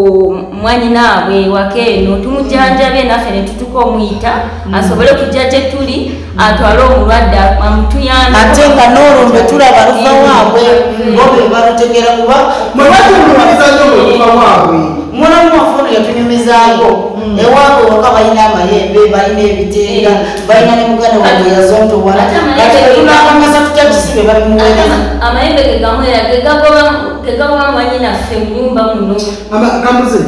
[SPEAKER 7] mwanyinaabwe waka eno tumujanjabye naffe ne tutuka omuyita asobole kujja gye tuli atwale omulwadde amutuyambe.
[SPEAKER 6] Ate nga n'olumbe tulaba luva waabwe ngobe balutegera kuba
[SPEAKER 1] mwebatunuliza nyo bwebuva waabwe
[SPEAKER 6] mulamu waffe ono yatunyumizaako ewaabwe waka balina amayembe balina ebitenga balina ne muganda waabwe yazontowala kati tunakangasa tutya tusibe babimuweereza
[SPEAKER 7] amayembe gegamwera gegagoba mwanyinaffe mu nyumba muno.
[SPEAKER 1] Kamuze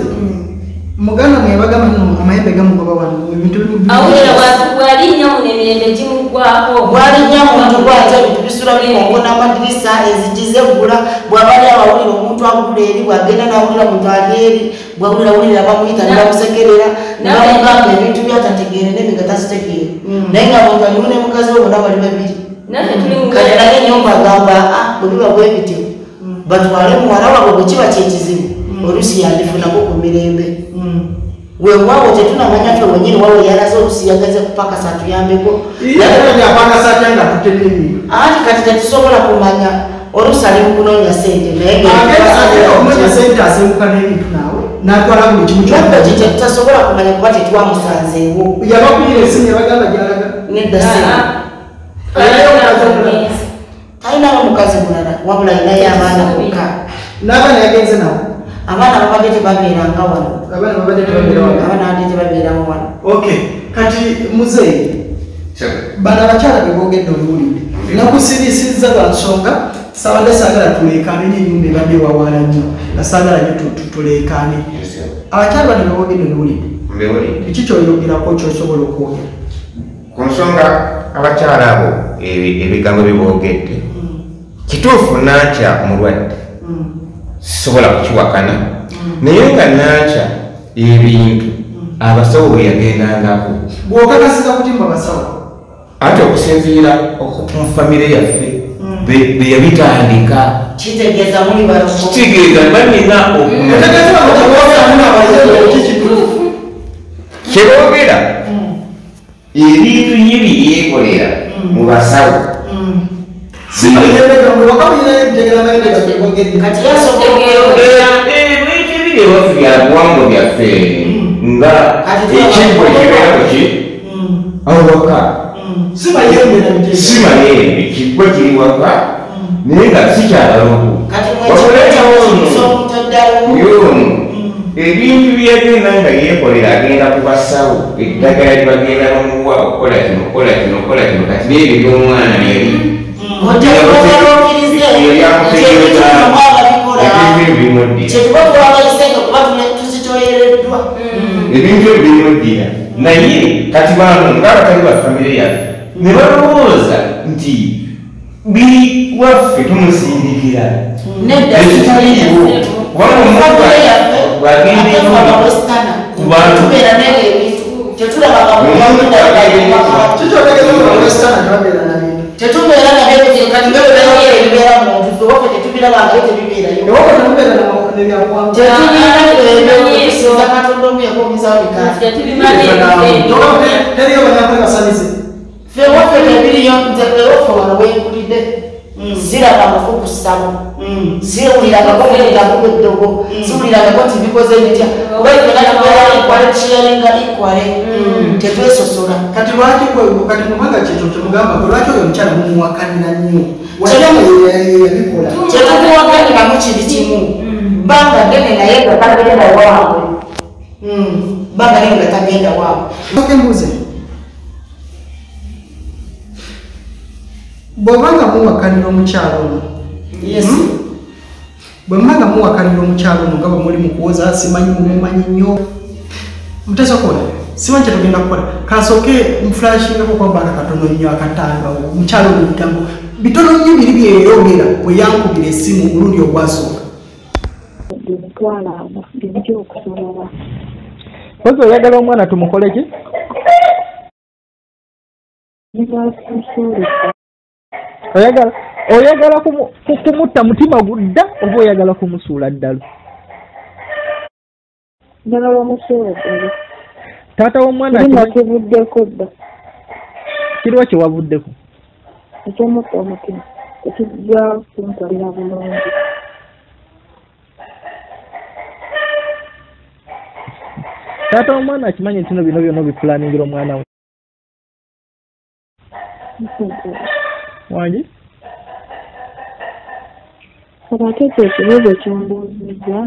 [SPEAKER 1] muganda mwebagamba no amayembe gamugoba wano ebintu
[SPEAKER 7] awulira bwatu bwalinnya muno emirembe gimugwako
[SPEAKER 6] bwalinnya muntu bwate ebintu bisula bikongo n'amadirisa enzigi zeggula. Bwabali abawulira omuntu agula eri bwagenda nawulira muntu ali eri bwawulira wulira bamuyita ne bamusekerera ne bamugamba ebintu byatategeere n'ebinga tazitegeere naye nga muntu alimu ne mukazi we bonna bali babiri. Naye enyumba agamba "Ah, bwe biba bwe bityo. Batwale muwala waabwe bwe kiba kyekizibu oluusi yandifunako ku mirembe weewaawo tetunamanya ffe wenyini wawe yalaze oluusi yagaze kupakasa atuyambeko
[SPEAKER 1] yapakasatya nga tutenemi
[SPEAKER 6] ati kati tetusobola kumanya oluusi ali mukunoonya sente naye
[SPEAKER 1] okumanya sente asemuka n'ebintu naawe natwala buli kimu
[SPEAKER 6] kyabba ki tetutasobola kumanya kuba tetwamusanzeewo
[SPEAKER 1] yabakuyira esimu yabagamba gyalaga
[SPEAKER 6] nedda sente talinawo mukazi mulala wabula alinayo abaana bokka
[SPEAKER 1] n'abaana yagenze nawo
[SPEAKER 6] abaana babadde tebabeeranga wano
[SPEAKER 1] abaana babadde tebabeera wano
[SPEAKER 6] abaana badde tebabeerawo wano.
[SPEAKER 1] Okay kati muzeeyi bano abakyala beboogedde oluwulidde nakusirisiza lwa nsonga sabadde saagala tuleekaane n'enyumba ebadde wawaala nnyo nga saagala nyo tu- tu- tuleekaane. Abakyala bano beboogedde oluwulidde biki kyoyogerako kyosobola okwogera?
[SPEAKER 5] Ku nsonga abakyala abo ebi- ebigambo biboogedde kituufu nankya omulwadde sisobola kukiwakana. Naye nga nankya ebintu. Abasawo bwe yagendangako.
[SPEAKER 1] Bw'okakasiza kutimba basawo.
[SPEAKER 5] Anti okusinziira oku- mu famire yaffe be- be yabitandika.
[SPEAKER 6] Kitegeeza muli baloko
[SPEAKER 5] kitegeeza banina kyeboogera ebintu ye byeyekolera mu basawo.
[SPEAKER 6] Kati yasobola
[SPEAKER 5] ebiri ewaffe byabuwangwa byaffe nga ekibbo kibeera kuki awaka simanyi ekibbo kiri waka. Naye nga sikyalaluku
[SPEAKER 6] kati mwekikoza omuntu eddalo
[SPEAKER 5] yono ebintu byagenda nga yekolera agenda ku basawo eddagala lyebagenda bamuwa okukola kino okukola kino okukola kino kati nebyo byomwana yali
[SPEAKER 6] oteobalokirize
[SPEAKER 5] yamutegeeza
[SPEAKER 6] ababikola
[SPEAKER 5] ebintu ebimuddira
[SPEAKER 6] kyetuba twabayisenga kuba tuzitoyereddwa.
[SPEAKER 5] Ebintu ebyo bimuddira naye kati bano ngaabatali ba famire yaffe ne balowooza nti biri waffe tumusindikira.
[SPEAKER 6] Nedda
[SPEAKER 5] ekitaliiwo kubanga omuntu bwagenda ennyumba ku bantu
[SPEAKER 6] tubeera naye ebintu. Tetulabaga tetubeera nabyo kati ebibeera muntu fe waffe tetubirabanga tebibeerayo tetubiina ebyo okusinza katonda omuyako omuzawo bikafe fe waffe tebiriyo nze ewaffe wano wenkulidde ziraba mufu ku ssabo siwuliragako muliragako eddogo siwuliragako nti bikoze bitya kuba ifena tubeera ekwale tusharinga ikwale tetwesosola
[SPEAKER 1] kati lwaki kati mubanga kyekyo kyemugamba lwaki oyo omukyala mumuwakanira nnyo wajama yabikola
[SPEAKER 6] tetukuwaganiramu kimu banga gene naye nga tagenda waabwe banga gene nga tagenda waabwe
[SPEAKER 1] mbuze. Bwebanga muwakanira omukyalo ono bwe mmanga muwakanira omukyalo ono nga bwe muli mukuwoza simanyi mumumanyi nnyo. Mutesokola simanyi kyetugenda kukola. Kansooke mufulashingako kwabanga katono nnyo akatanga omukyalo ono bigambo bitono nnyo biri byeyongera bwe yankubira essimu omulundi ogwasooka
[SPEAKER 3] abo ebyo okusobola
[SPEAKER 4] kozi oyagala omwana tumukole ki? Oyagala oyagala kumu- ku- kumutta mutima gudda oba oyagala kumusuula ddala?
[SPEAKER 3] Njagala omusuulugulu
[SPEAKER 4] taata w'omwana kiriwa kyewavuddeko
[SPEAKER 3] ekyomutta omutima tekijja kunkolera bulungi
[SPEAKER 4] taata omwana akimanyi nti no bino byonna obipulaningira omwana we wangi
[SPEAKER 3] obaate ekyo ekibuuzo kyombuuzizza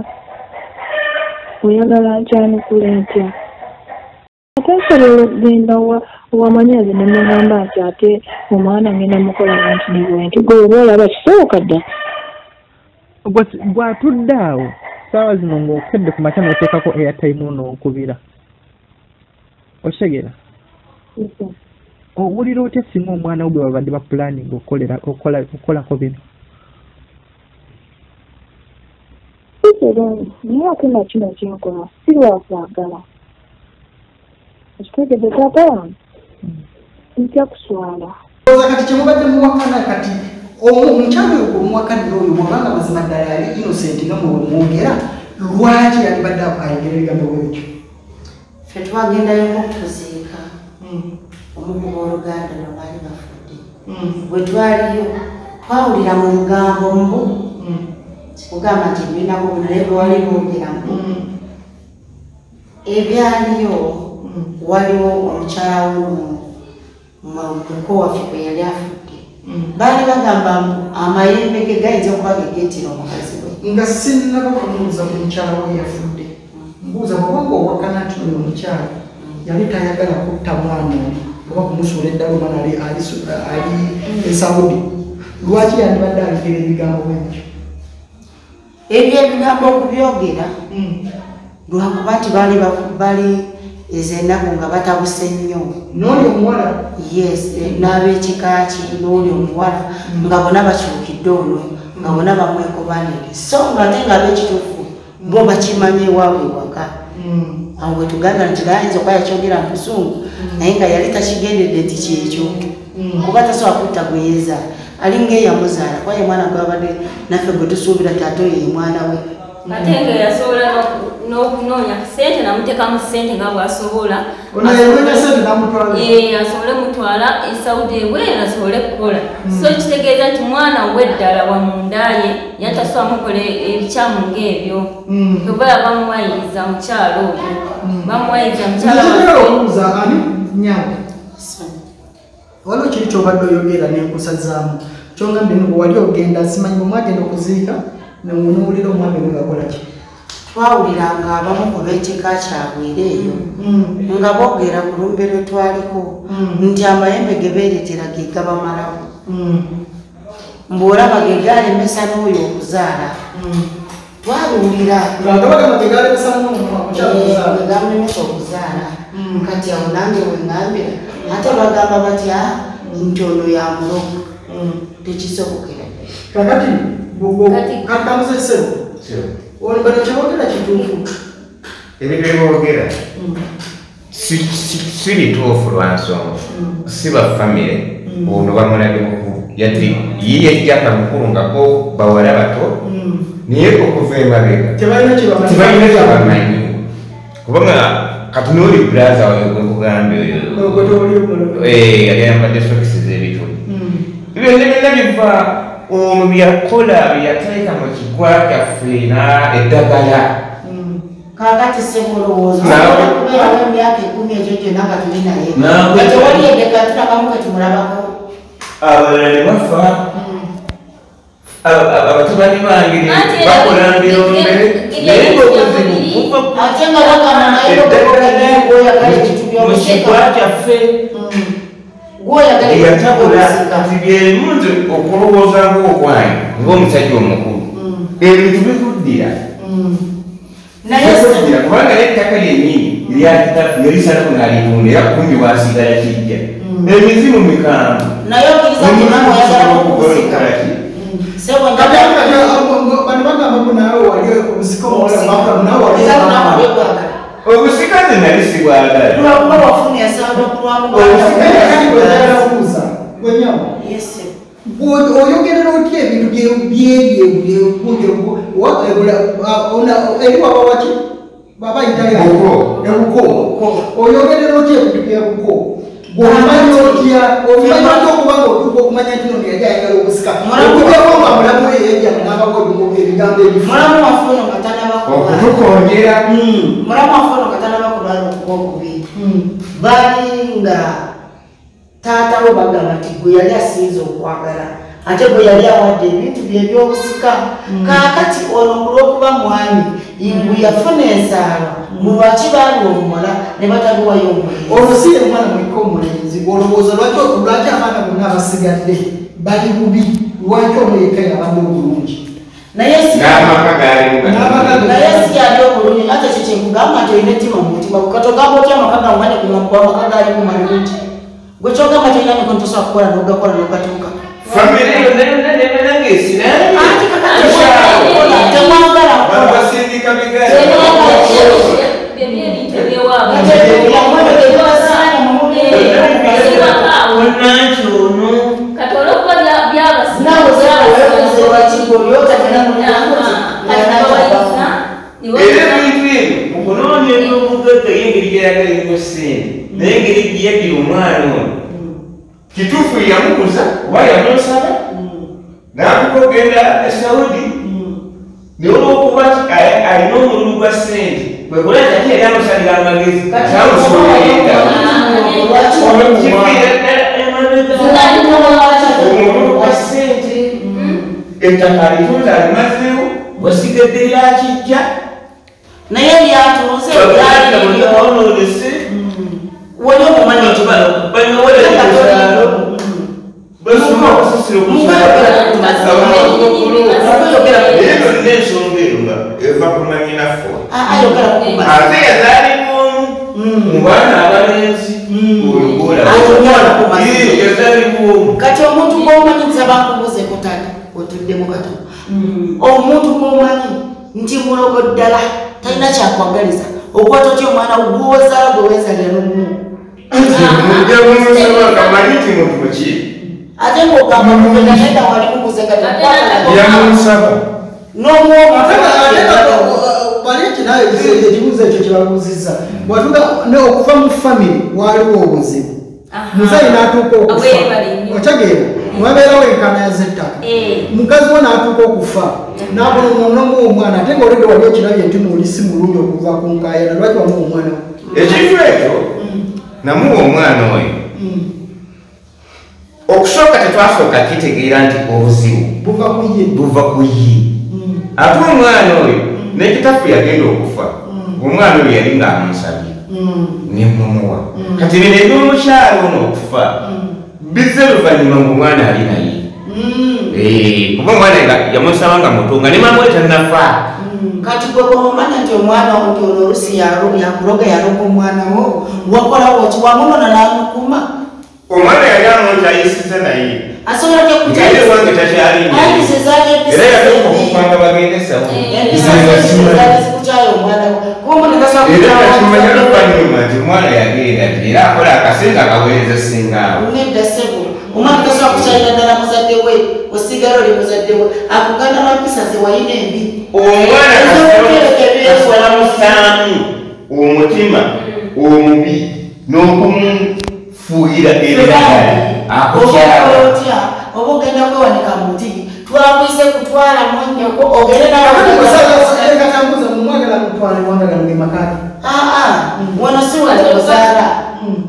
[SPEAKER 3] oyagala nkyanukula ntya ate nsobola okugenda wa- wamanyazi ne mugamba nti ate omwana ngenda mukola nti nibwe nti gwe oba olaba kisoboka dda
[SPEAKER 4] bw'atudde awo saawa zino ng'okedde ku makya n'oteekako airtime n'okubira. Okitegeera owulira otya singa omwana wo gwe babadde bapulaninga okukolako bino?
[SPEAKER 3] Sikirungi naye ate na kino kyenkola si lwakwagala ekitegedde taata wange ntya kuswala
[SPEAKER 1] oza kati kyemubadde muwakana kati omu- omukyalo oyo gwemuwakanira oyo mwabanga mazima ddala yali innocent nga mwemwogera lwaki yalibadde ayogera ebigambo bwekyo
[SPEAKER 6] ffe twagendayo okutuziika omukuba oluganda lwebaali bafudde bwe twaliyo twawulira mu lugambo mbu kugamba nti ebinako bunaye bwewali boogeramu ebyaliyo waliwo omukyala wumu muko waffe kwe yali afudde. Baali bagamba amayembe ge gayinza okuba gegeetira omukazi we.
[SPEAKER 1] Nga sinnaba kumubuuza ku mukyala we yafudde. Mbuuza kubanga owakana nti oyo omukyala yali tayagala kutta mwana ono oba kumusuula eddala omwana ali ali su- ali e saudi. Lwaki yandibadde aligera ebigambo bwebyo
[SPEAKER 6] ebyo? Ebigambo okubyogera lwakuba nti baali ezennaku nga batabuse nnyo.
[SPEAKER 1] N'oli omuwala?
[SPEAKER 6] Yes n'abekika ki? N'oli omuwala? Nga bonna bakyukidde ono nga bonna bamwekobanire. So ngaate nga ab'ekituufu bo bakimanyi ewaabwe ewaka. Awo wetugamba nti gayinza okuba yakyogera mu busungu naye nga yali takigendedde nti kyekyo. Kuba tasobola kutta gweyeeza ali ngaeyamuzaala kuba ye mwana gwabadde naffe gwe tusuubira taate oyo ye mwana we
[SPEAKER 7] ate nga yasobola n'oku- n'okunoonya sente namuteekamu sente nga bw'asobola. Asobole mutwala esawudi ebweru asobole kukola. So kitegeeza nti mwana weddala wa mundaye yatasobola mukola ebikyamu ng'ebyo. Kuba bamuwayiriza mukyalo oyo bamuwayiriza mukyala
[SPEAKER 1] nzogera
[SPEAKER 7] waffe
[SPEAKER 1] okubuuza ani? Nyawe waliwo kiri kyobadde oyogera nenkusazaamu kyongambye nibwe wali ogenda simanyi bwe mwagenda okuziika nowulira omwami we ngakola ki?
[SPEAKER 6] Twawuliranga abamu ku b'ekika kyabwire eyo. Nga boogera ku lumbe lwe twaliko. Nti amayembe ge beeretera ge gabamalawo. Mbw'olaba ge gaalemesa n'oyo okuzaala
[SPEAKER 1] mukyalokuzaala
[SPEAKER 6] gamulemesa okuzaala kati awo nange weŋŋambira ate bagamba batya nti ono yamulogo tekisobokera.
[SPEAKER 1] Kakati
[SPEAKER 7] Kati-
[SPEAKER 1] kakamuzesebo ono bano kyebogera kituufu
[SPEAKER 5] ebintu si bituufu lwa nsonga si bafamire ono bamulabye mukulu yati yiye mukulu ngako bawala bato naye okuva emabega
[SPEAKER 1] tebalina kyebamanyi
[SPEAKER 5] kubanga katunooli bulaza wayo gwekugambye oyo. Eh, yali yambadde sokisi z'ebituli byonna byonna biva ono byakola byeyateeka mu kigwa kyaffe na eddagala
[SPEAKER 6] kakati sebolowooza
[SPEAKER 5] Nawe-
[SPEAKER 6] kubeerawo emyaka ekumi egyo gyonna nga tuli naye nga tewali edeka tulabamu ketumulabako
[SPEAKER 5] abalala ne bafa Aba- aba- abatabani bange bakola mbirombe naye ku
[SPEAKER 6] ate nga bagamba naye
[SPEAKER 5] mu
[SPEAKER 6] byomuseka
[SPEAKER 5] kigwa kyaffe
[SPEAKER 6] gwoyagala ekintu
[SPEAKER 5] eyatabula
[SPEAKER 6] byomuseka
[SPEAKER 5] nti byemu nze okulowooza ng'okwange ng'omusajja omukulu ebintu bikuddira
[SPEAKER 6] naye
[SPEAKER 5] bikuddira kubanga n'ettaka lyennyini eryakitaffe yalisalako n'alitunda era kumbi waasigala kijja emizimu mikambwe
[SPEAKER 6] naye okiriza nti nawe oyagala okukusika sebo
[SPEAKER 1] kati
[SPEAKER 6] njagala
[SPEAKER 1] ate bano bagamba ngo naawe wali obusika omulamaaka naawe wali
[SPEAKER 6] era nawe olwegwagala
[SPEAKER 5] obusika ze nali sibwagala
[SPEAKER 6] lwakuba wafuna ensalo kulwamu
[SPEAKER 1] Naye kati gweyagala kubuuza gwenyawo
[SPEAKER 6] yese
[SPEAKER 1] oyogerera otya ebintu byebyebyo eri waba waki baba yitayo
[SPEAKER 5] Buko.
[SPEAKER 1] ebuko. Oyogerera otya ebintu byebuko omanyi otya omanyi otya okubanga otuka okumanya nti no yali ayagala obusika.
[SPEAKER 6] Mulamu-
[SPEAKER 1] okujjako nga mulamu eyo yajja n'abakodu ebigambo ebifu.
[SPEAKER 6] Mulamu wafuno nga tanabakuba
[SPEAKER 5] okutukongera
[SPEAKER 6] mulamu wafuno nga tanabakulwala baali nga taatawo bagamba nti gwe yali asinza okwagala ate gwe yali awadde ebintu bye ebyobusika kaakati ono olw'okuba mwami ibu yafuna ensaalo mu lwaki baali omumola ne bataguwayo omuliro
[SPEAKER 1] olusiire omwana mweka omulenzi olowooza lwaki lwaki abaana bonna abasigadde bali bubi lwaki omuyeka yabadde obulungi
[SPEAKER 6] naye si yali obulungi ate kyo kyekugamba nti olina ettima mu mutima katogamba otya amaka gamu gane kumakuba amaka gaali mu malungi gwe kyogamba tolina mikono tosobola kukola nogakola nogatuuka
[SPEAKER 5] famire yonna yonna nemena ng'esinaayo
[SPEAKER 6] ati kakati temwagala temwagala kukola
[SPEAKER 5] munnanki ono
[SPEAKER 7] kati olwokuba
[SPEAKER 5] era ebintu ebyo mukunoonya ebyobugagga y'engeri gyeyagalimu sente naye engeri gyeyaddira omwana ono. Kituufu yamuguza oba yamusaba n'atuka okgenda e saudi. Naye olwokuba alina omululu gwa sente kwekola ti ate yali amusalira amagezi kyamusobola ettaka alitunza alimazeewo wasigadde lyakijja
[SPEAKER 6] naye
[SPEAKER 5] bonna bonoonese
[SPEAKER 6] wali omumanyi
[SPEAKER 5] ensonga eyo nga eva
[SPEAKER 6] ayogera kukuba
[SPEAKER 5] ate yazaalibwa omu mu baana abalenzi omu
[SPEAKER 6] kati omuntu gwomanyiza bakubuze kutata otuddemu kato omuntu gwomanyi nti mulogo ddala talina kyakwagaliza. Okwata otya omwana gwozaala gwe weezalira nomu.
[SPEAKER 5] Mujja mumusaba nga manyi ti muntu ki?
[SPEAKER 6] Ate ngaogamba mugenda naye wali mubuze kati
[SPEAKER 5] yamusaba
[SPEAKER 6] n'omwoma
[SPEAKER 1] baleki nawe ekibuuzo ekyo kyebabuuzizza bwatuga okuva mu famire waliwo obuzibu. Muzayi n'atuuka okufa otegeera mwabeerawo enkanayaza ettaka mukazi we n'atuuka okufa nabonomuwa omwana ate ngaolede wali okirabye nti muolisi mulungi okuva ku nkayana lwaki wamuwa omwana
[SPEAKER 5] ekintu ekyo namuwa omwana oyo okusooka tetwasooka kitegeera nti obuzibu
[SPEAKER 1] buva ku ye
[SPEAKER 5] buva ku ye ate omwana oyo nekitaffe yagenda okufa omwana oyo yali ng'amusabye nemumuwa kati bino ebyomukyalo ono okufa bizze luvannyuma ngaomwana ali naye. Eh, kuba omwana yamusaba nga muto nga ne mama we tannafa
[SPEAKER 6] kati gwe bwomanya nti omwana wo nti ono olusi yakuloga yaloga omwana wo wakolawo ki wamunona n'amukuma.
[SPEAKER 5] Omwana yali amonta ayisiza naye
[SPEAKER 6] asobola tya
[SPEAKER 5] ngaye wange takyalinya
[SPEAKER 6] ayise zaali
[SPEAKER 5] era yatuuka okupanga bagende sawa
[SPEAKER 6] zikukyayo omwana wo kuba omuntu
[SPEAKER 5] era kakimanya
[SPEAKER 6] tasobola
[SPEAKER 5] luvannyuma nti omwana yagenda nti era akola akasente akaweereza singaawe
[SPEAKER 6] nedda sebo. Omwana tasobola kukyalira ddala muzadde we osigala oli muzadde we. Akuganda lwampisa ze wayina embi
[SPEAKER 5] omwana kasolamusaamu omutima omubi n'okumufuuyira ebirala akukyawa
[SPEAKER 6] otya oba ogenda kwewanika muti twakwise kutwala mwanyoko ogende
[SPEAKER 1] katambuza mumwagala mutwale mwagala mge makati.
[SPEAKER 6] Aa wano si wano ozaala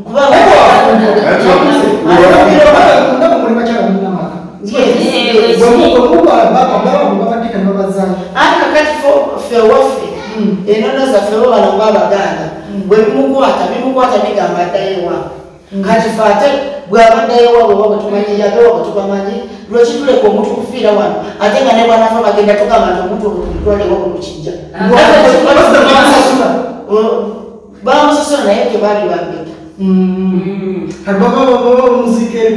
[SPEAKER 6] kubanga
[SPEAKER 1] ndaba muli bakyala mulina maka
[SPEAKER 6] Yes.
[SPEAKER 1] bwemubabatika nebabazaala
[SPEAKER 6] ate kakati ffe waffe enono zaffe bo bano ngaabaganda bwe bimukwata bimukwata bigamba addayo ewaabwe kati fe ate bwabaddayo yabewa bwetubamanyi tuleka omuntu kufiira wano ate nga ne bwanafa bagenda tugamba nti omuntu ewaabwe mukijja bamusasula naye tebaali bambeta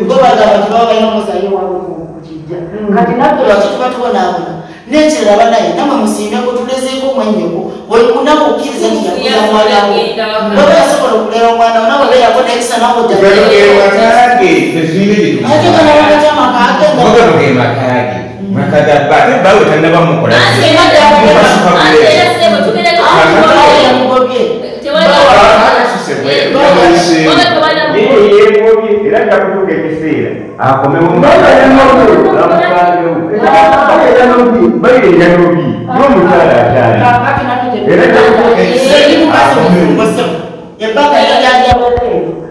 [SPEAKER 6] bo bagamba nti balina omuzayo waabwe mukijja kati nabbe lwaki tuba tubonaabona nekiraba naye namwe musiimeko tulezeeko mwenyoko olikunaku okkiriza nti yakuza mwanawo baba yasobola okulera omwana wo nawe beerako nekisa nawe ate kanabagati amakaage
[SPEAKER 5] mugaloge makage makagaba ate bawe tannabamukola
[SPEAKER 6] yamugobye
[SPEAKER 5] yeyegobye era jakutuuka ekiseera akomewo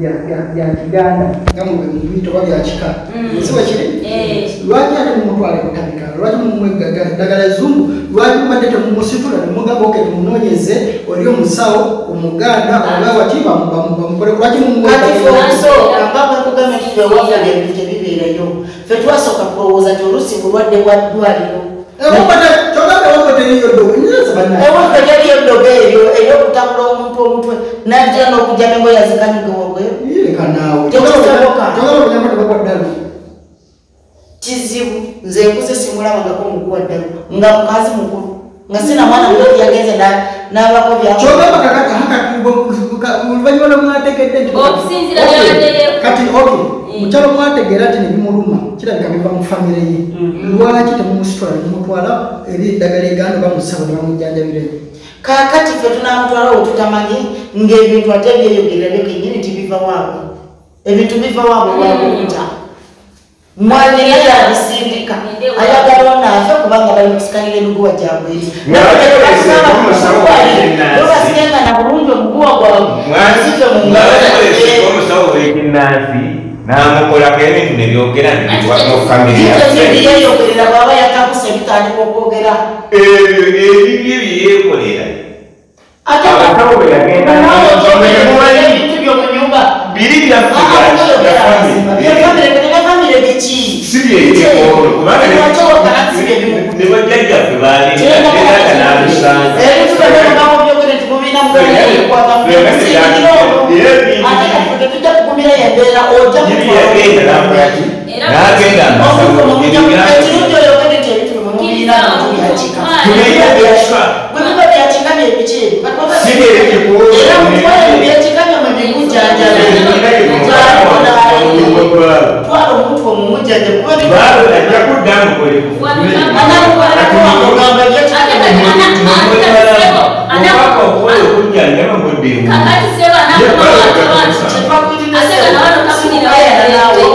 [SPEAKER 8] oyo bya- bya- bya kiganda nga mubiyita oba byakika si bwekiri
[SPEAKER 7] Eh.
[SPEAKER 8] lwaki ate mumutwala kutabika lwaki mumweddagala zungu? Lwaki mubadde temumusitula nemugamba oke tumunoonyeze oli omusawo omuganda oba waki bamukole lwaki
[SPEAKER 6] kati fe
[SPEAKER 8] mumwe
[SPEAKER 6] okusooka nga bwekugambye nti fewaffe ebintu tebibeerayo fe twasooka kulowooza nti olusi bulwadde bwa ddwaliro ewaffe teriyo ddogo eryo eryokutambula omuntu omutwe najja n'okujja nengo yazikanyugewa bweru
[SPEAKER 8] leka naawe
[SPEAKER 6] Tekisoboka.
[SPEAKER 8] togala obuyamba tebagwaddalu
[SPEAKER 6] kizibu nze nkuze simulabangako muguwa ddala nga mukazi mukulu nga sina mwana muto yagenze na- n'abako
[SPEAKER 8] kyogamba kakati hakati oluvannyuma lwemwategedde nti
[SPEAKER 7] Okusinziira
[SPEAKER 8] Okay,
[SPEAKER 7] byabaddeyo.
[SPEAKER 8] kati ok mukyalo mwategeera nti nebimuluma kirabika biva mu famire ye lwaki temumusitwala nemutwala eri eddagala eganda bamusaba ne bamujjanjabireyo
[SPEAKER 6] kakati ffe tunamutwala we tutamanyi ng'ebintu ate byeyogerera byo kenyini tibiva waabwe. Ebintu biva waabwe wabukuta mwalina yabisindika ayagala onaafe kubanga bali kusikanira emiguwa gyabwe eri. Na bulungi omuguwa gwabwe zife mu ngalo
[SPEAKER 5] namukolako ebintu nebyogera nefamiry
[SPEAKER 6] Bityo yeyogerera bwaba yatakuse bitandika okwogera
[SPEAKER 5] ebyo ebibye byeyekolera
[SPEAKER 6] ate
[SPEAKER 5] abasawo bwe yagenda
[SPEAKER 6] ebintu byomunyumba
[SPEAKER 5] biri byafamire
[SPEAKER 6] byafamire kumira embeera ojja ekirungi oyogere nti ebintu bemumubira bwebiba byakikamya ebiki era mutwale mubyekikamya mwebigunjanjabe twala omuntu
[SPEAKER 5] omumujjanje
[SPEAKER 6] anakugamba
[SPEAKER 7] byekikakati seba
[SPEAKER 6] anakugamba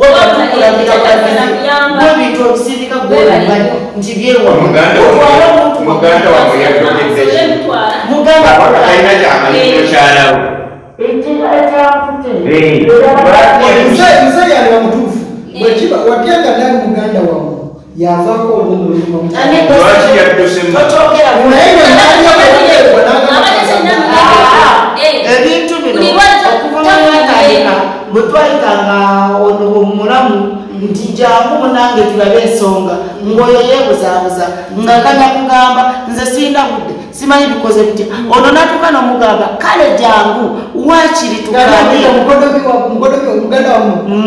[SPEAKER 6] wabatukulabira gwebintu obisindika gwemanyi nti
[SPEAKER 5] Omuganda wa- Omuganda wabwe yatogedde ki?
[SPEAKER 6] muganda
[SPEAKER 5] kabaka talina kyamanyi mukyalawo
[SPEAKER 8] nze yali wamutuufu bwekiba watyanga nali muganda wamu yavaako olumuluma
[SPEAKER 5] lwaki yaddusemu
[SPEAKER 6] totogera
[SPEAKER 8] naye nga nalyakuteekwa
[SPEAKER 6] ebintu bino okuva muyatandika bwe twayitanga omulamu nti jangu munange tulabe ensonga ngaoyo yeebuzaabuza nga kanya kugamba nze sirina budde simanyi bikoze bitya? Ono natuka nomugamba kale jangu wakiri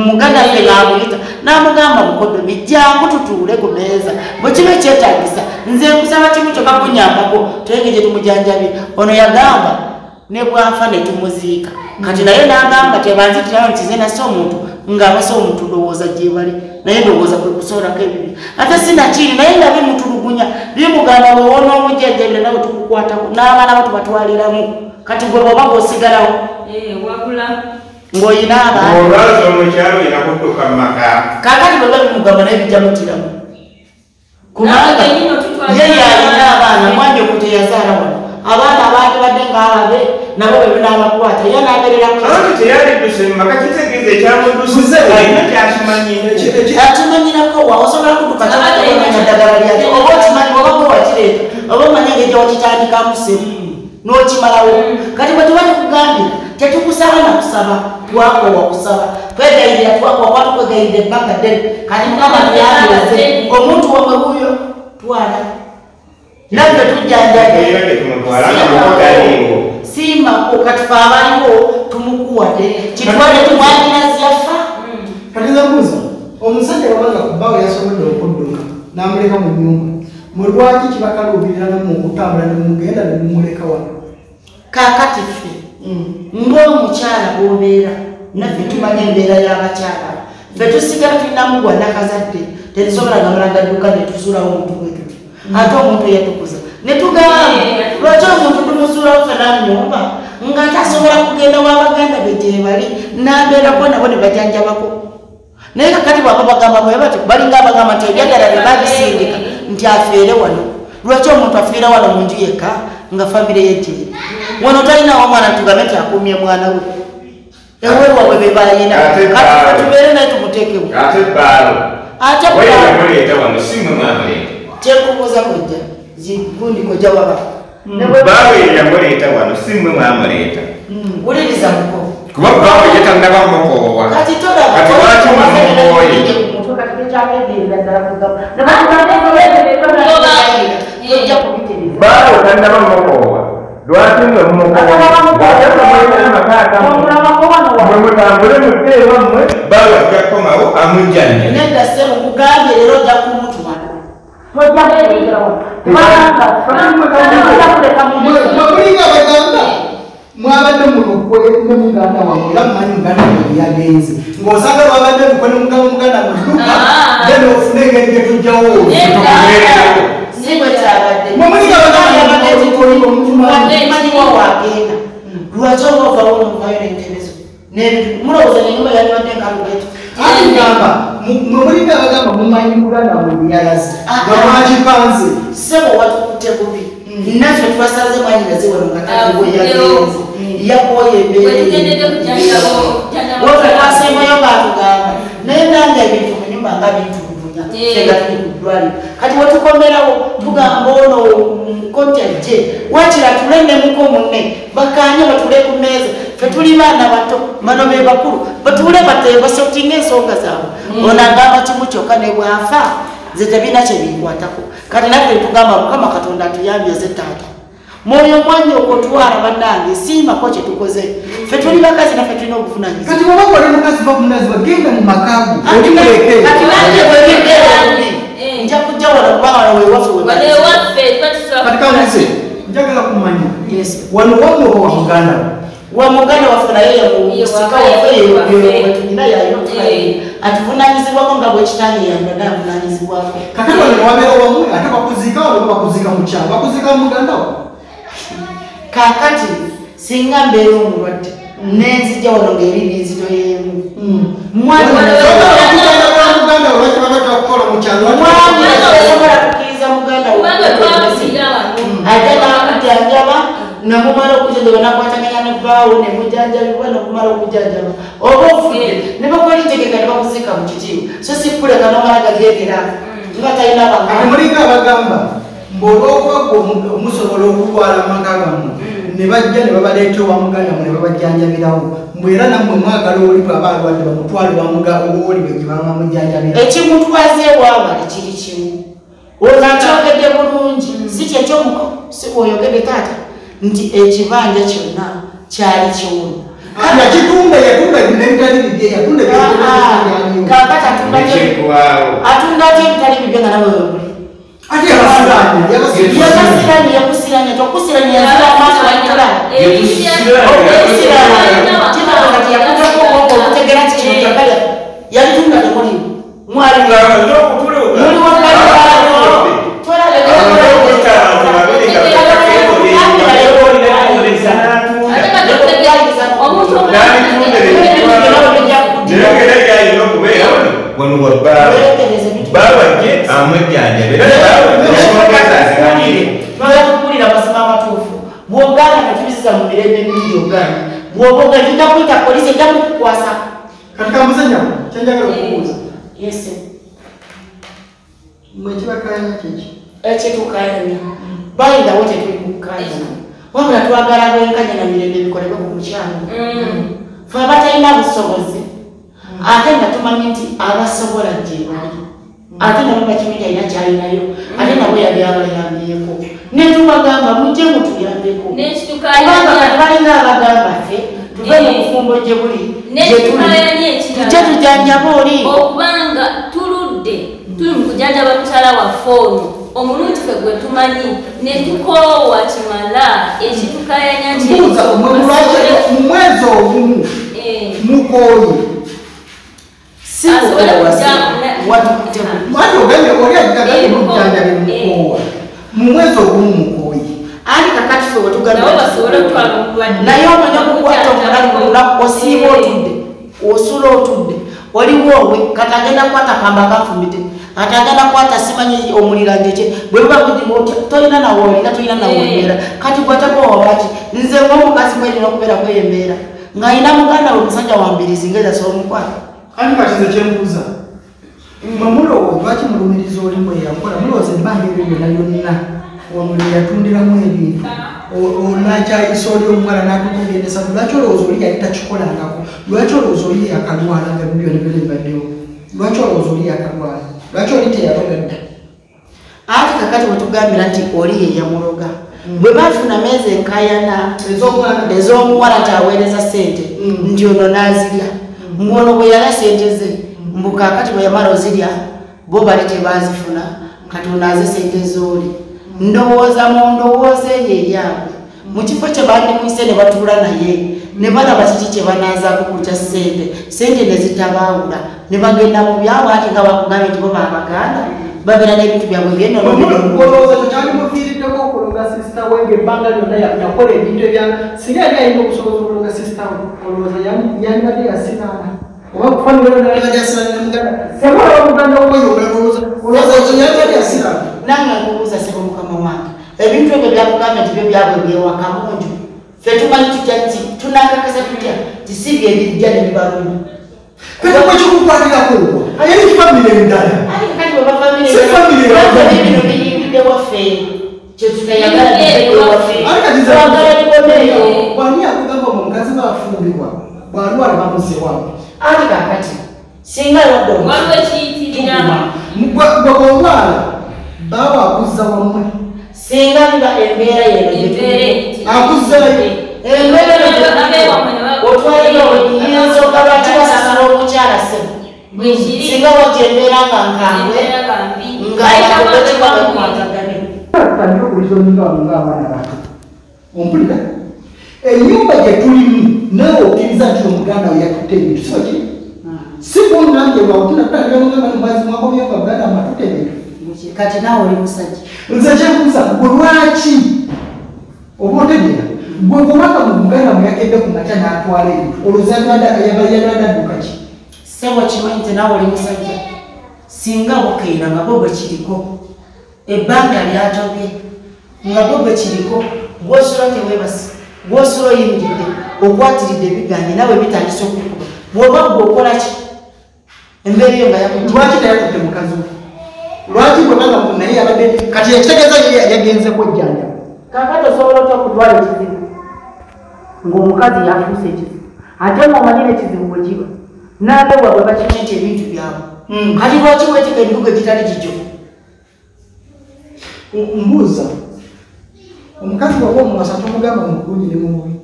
[SPEAKER 8] muganda
[SPEAKER 6] ffe namuyita namugamba mukodomi jangu tutuule ku meeza bwe kiba ekyetagisa nze nkusaba kimu kyokka kunyambako tulenge gye tumujanjabye. Ono yagamba ne bwafa ne tumuziika. Kati naye nagamba tebanzitirayo nti ze nase omuntu ng'abase omuntu lowooza gye bali naye ndowooza kwe kusoolako ebibi. Ate sinakiri naye nga bimutulugunya bimugamba wewoona omujjanjabira nawe tukukwatako n'abaana bo tubatwaliramu. Kati gwe bwoba g'osigalawo
[SPEAKER 7] wabula
[SPEAKER 6] ng'oyina abaana.
[SPEAKER 5] Olwaza omukyalo olina kudduka mu maka.
[SPEAKER 6] Kakati bwe babimugamba naye bijja mutiramu kubanga ye yalina
[SPEAKER 7] abaana.
[SPEAKER 6] mwanje okuti eyazaala wano abaana abandi badde ng'alabe nabo bwe binaabakwata ye n'abeerera
[SPEAKER 5] anti teyalidduse mu maka kitegeeza ekyamuddusize alina kyakimanyi
[SPEAKER 6] akimanyirako wa? Osobola kuduka kyokumanya ddagala lyake oba okimanyi oba gwe wakireeta oba omanyi engeri wakitandikamu semu n'okimalawo. Kati bwe tuba tukugambira tetukusaba na kusaba twakowa kusaba twegayirira twakwakwa tukwegayirira ebbanga ddene. Kati mukama tuyambiraze omuntu wamwe huyo twala naffe tujjanjabe
[SPEAKER 5] Era tetumutwala nga mukotaliwo.
[SPEAKER 6] siimako katife abaliwo tumukuwadde kitwale tumwanyinaziyafa
[SPEAKER 1] kati nze mbuuza omusajja wabanga kubawe yasobodde okudduka n'amuleka mu nyumba. Mulwaki kibakaluubirira namu okutambula nemugenda nemumuleka wano.
[SPEAKER 6] Kakati ffe ng'omukyala bw'obeera naffe tumanya embeera y'abakyala. Ffe tusigala tulinamu gwanakazadde tetusobola gamulagadduka netusuulawo omuntu bwe tuti ate omuntu eyatukuza netugamba lwaki omuntu tumusuulawo ffe namunyumba nga tasobola kugenda wabaganda be gyebali nambeerako nabo ne bajanjabako naye kakati bwaba bagamba bwe bati balinga abagamba nti ebyagala bye babisindika nti afeere wano. Lwaki omuntu afiira wano mu nju yekka nga famire yegyeri wano talinawo omwana tugambe nti akumye mwana we. Eweewabwe be balina
[SPEAKER 5] Ate
[SPEAKER 6] kati tubeere naye tumuteekewo
[SPEAKER 5] ate baalo
[SPEAKER 6] ate
[SPEAKER 5] wayina
[SPEAKER 6] kyekubuuza kojja zigundi kojja waba.
[SPEAKER 5] Baawe yamuleeta wano si mwe mwamuleeta
[SPEAKER 6] wuliriza muko.
[SPEAKER 5] Kuba baawe yetannaba mukoowa.
[SPEAKER 6] Kati
[SPEAKER 5] lwaki
[SPEAKER 6] kubitereeza
[SPEAKER 5] baawe tannaba mukoowa. Lwaki mwe mwe mutambule muteewammwe baawe ajja kukomawo amujjanja
[SPEAKER 6] nedda semu kugambye leero
[SPEAKER 1] bagamba mwabadde mulukwe ne muganda wamwe era mumanyi muganda wamwe yagenze ng'osanga lwabadde lukwe ne mugamba muganda muluka
[SPEAKER 7] Ah.
[SPEAKER 1] then ofune engeri gye tujjawo
[SPEAKER 6] si bwe kyabadde
[SPEAKER 1] Mwemulinga bagamba mulukwe omutumanyi
[SPEAKER 6] manyiwa wagenda lwaki obaovawo nomuvayo nenterezo mulowooza nenyumba yalibadde nkalubwetu
[SPEAKER 1] ati ngamba mwemulinga bagamba mumanyi muganda byeyalaze
[SPEAKER 6] Ah.
[SPEAKER 1] nga mwakipanze
[SPEAKER 6] sebo watukutte bubi naffe twasaze mwanyinaze wano nga taliwe yagenze yakoye
[SPEAKER 7] Wetugendedde kujanjaba kujanjaba
[SPEAKER 6] wotwetwasembayo ngaatugamba naye nanga ebintu mu nyumba nga bintulugunya Ddwaliro kati wetukomerawo tugamba ono koti ajje wakira tule nemuko munne bakanye batule ku meeza fe tuli baana bato bano be bakulu batule batebasotinga ensonga zaabwe. Ono agamba kimu kyokka ne bwafa nze tebina kye binkwatako. Kati naffe tugamba mukama katonda atuyambye ze taata mwoyo mwanyi okotwala bannange siimako kye tukoze fe tuli bakazi naffe tulina obuvunanyizibwa
[SPEAKER 1] kati bwaba wali mukazi bakumunazibwa genda mu makago
[SPEAKER 6] Ati na-
[SPEAKER 1] olikuleke
[SPEAKER 6] kati nange bwebibeera bubi
[SPEAKER 7] Eh.
[SPEAKER 6] nja kujja wano kubanga wano wewaffe we
[SPEAKER 7] Wano
[SPEAKER 6] bali.
[SPEAKER 7] ewaffe tuba tusobola
[SPEAKER 1] kati kanze njagala kumanya
[SPEAKER 6] Yes.
[SPEAKER 1] wano wamwe oba wa muganda we
[SPEAKER 6] wa muganda waffe naye
[SPEAKER 7] Ye
[SPEAKER 6] yamusika
[SPEAKER 7] waffe,
[SPEAKER 6] waffe
[SPEAKER 7] ye waffe.
[SPEAKER 6] yetulina yayina atuvunanyizibwako nga bwekitange yanda naye avunanyizibwako
[SPEAKER 1] kakati wano wabeera wamu ate bakuziika wano oba bakuziika mu kyalo
[SPEAKER 6] kakati singa mbeera omulwadde nenzijja wano ng'eri n'enzito y'emu tasobola kukkiriza muganda ate nakujanjaba namumala okujanjaba nakwataganya ne baawo nemujanjabibwa nokumala okujanjaba oba ofudde ne bakwalitegeka ne bakuziika mu kitiibwa so sikuleka nomala gagendera nga talina
[SPEAKER 1] ate
[SPEAKER 6] banga
[SPEAKER 1] mulinga abagamba mbeolwokwagwa musobola okulwala amaka gammwe ne bajja ne babaleeta ewa muganda mwe ne babajjanjabirawo. Mbwe era nammwe mwagala oli bwaba alwadde bamutwale bwe gye baba mujjanjabira
[SPEAKER 6] ekimutwaza ewamale kiri kimu. Ono akyogedde bulungi si kyekyomuko si bwoyogedde taata nti ekibanja kyonna kyali kiwunu
[SPEAKER 1] yakitunda yatunda nebitali bibye yatunda
[SPEAKER 6] kakati atunda kye-
[SPEAKER 5] nekigwawo
[SPEAKER 6] atunda ate ebitali bibyo nga nawe yakusiranye
[SPEAKER 5] baawe baabajje amujjanjabira
[SPEAKER 6] nolatukulira mazima amatuufu bwoganda natubiziza mu mirembe mingi oganda bwoboga ejja kuyita polisi ejja kukukwasa
[SPEAKER 1] kati kamuzanya kyenjagala okubuuza
[SPEAKER 6] yese
[SPEAKER 1] mwe kibakanya kiki
[SPEAKER 6] ekyetukayanya bayindawo tetuli kukayana wabula twagala bwenkanya na mirembe bikolebwe ku mukyalo fe abatalina busobozi ate nga tumanyi nti abasobola gye bali ate nabo bakimanyi alina kyalinayo ate nabo yali abayambyeko. Netubagamba mujje mutuyambeko kubanga kati balinga abagamba ffe tuve mu bufumbo gye buli tujje tujanjaba oli.
[SPEAKER 7] Okubanga tuludde tuli mu kujanjaba mukyala waffe ono omulundi ffe gwe tumanyi ne tukoowa kimala ekitukayanya
[SPEAKER 1] mbuuza lwaki mu ogumu mukooye ati ogambye oli ajagali mujjanjabe mukoowa mu mwezi ogumu mukooye
[SPEAKER 6] ali kakati fe wetugaanaye omanya okukwata omulamu olunaku osiiba otudde osula otudde waliwo we kati agenda kukwata kamba kafumite ati agenda kukwata simanyi omulirandeke bwe buba budimu otya tolina nawoolina tolina nawoolera kati gwatakowawaki nze ngaomukazi mwelina okubeera kweyembeera ng'alina muganda we musajja wambirizi ngezasa omukwata
[SPEAKER 1] ani katize kyembuuza mwemulowooza lwaki mulumiriza oli mweyakola mulowooza ebbanga ebyo byonna byonna ono lyeyatundiramu ebintu. Onakyayisa oli omuwala natukugendesa lwaki olowooza oli yali takikolangako? Lwaki olowooza oli yakalwala nga bibyona byona bibaddewo lwaki olowooza oli yakalwala? Lwaki oli teyaloga dda
[SPEAKER 6] ati kakati wetugambira nti oli yeyamuloga bwe bafuna meezi enkayana ez'omuwala. taweereza sente nti ono n'azirya mwono bwe yala sente ze mbu kakati bwe yamala ozirya bo bali tebazifuna kati onaaze sente z'oli ndowooza mu ndowooza eyo eryabwe mu kifo kye bandimwise ne batuula naye ne balaba kiki kye banaazaako ku kya sente sente ne zitabaawula. Ne bagenda mu byabwe ati nga bakugambye nti bo baabaganda babeera n'ebintu byabwe
[SPEAKER 1] olowooza okulonga sisita we ngaebbanga lyonna yakola ebintu ebya singa yali ayina obusobozi okulonga sisita olowooza yandibadde yasinaana oba
[SPEAKER 6] nange nkubuuza sebo mukama wange ebintu ebyo byakugamba nti byo byabwe byewaka munju ffe tumanyi tutya nti tunakakasa tutya tisibye ebijja ne bibaluma
[SPEAKER 1] famire endala
[SPEAKER 6] waffe
[SPEAKER 1] wani akugamba omukazi bafumbirwa bwalwala bamuzewamu
[SPEAKER 6] ati kakati singa
[SPEAKER 1] bwebowala bawa akuzza wammwe
[SPEAKER 6] singa biba embeera
[SPEAKER 1] akuzzayo
[SPEAKER 6] otwalira oyinza lwaki basasala omukyala sebo singa wajja embeera nga nkambwe ngaekikwatagane
[SPEAKER 1] tutandika okuliza omulinga wano ngaabaana bato ompulira. Ennyumba gye tulimu naawe okkiriza nti omuganda we yatutte ebintu siba kiri si kunange lwakutinakutanira mugamba nimubazi mwakomyeko muganda matutte ebintu.
[SPEAKER 6] Kati naawe oli musajja.
[SPEAKER 1] Nze kyenkusa gwe lwaki? Oba otegeera? Gwe kubanga mu muganda mwe yakedde ku makya n'atwala ebintu olwozayalwada adduka ki
[SPEAKER 6] sebo kimanyi nti naawe oli musajja. Singa bukeera nga bwe bwe kiriko ebbanga lyatobye nga bwe bwe kiriko gwosula teweebasi gwosula oyimiridde okwatiridde ebiganye nawe bitandisa okukuba. Bwoba gwe okola ki? Embeera eyo nga
[SPEAKER 1] lwaki teyatutte mukazi lwaki bwebanga naye yabadde kati ekitegeeza yagenze kwejjanja
[SPEAKER 6] kakati osobola otya okutwala ekizibu? Ng'omukazi yafuuse ekizibu. Ate ngaomanyi n'ekizibu bwe kiba naabe bwabwe bakimanyi nti ebintu byabwe? Kati lwaki wetika ebibuga egitali gijjo
[SPEAKER 1] mbuuza omukazi waba omuwasa tomugamba mubulungi ne mumubi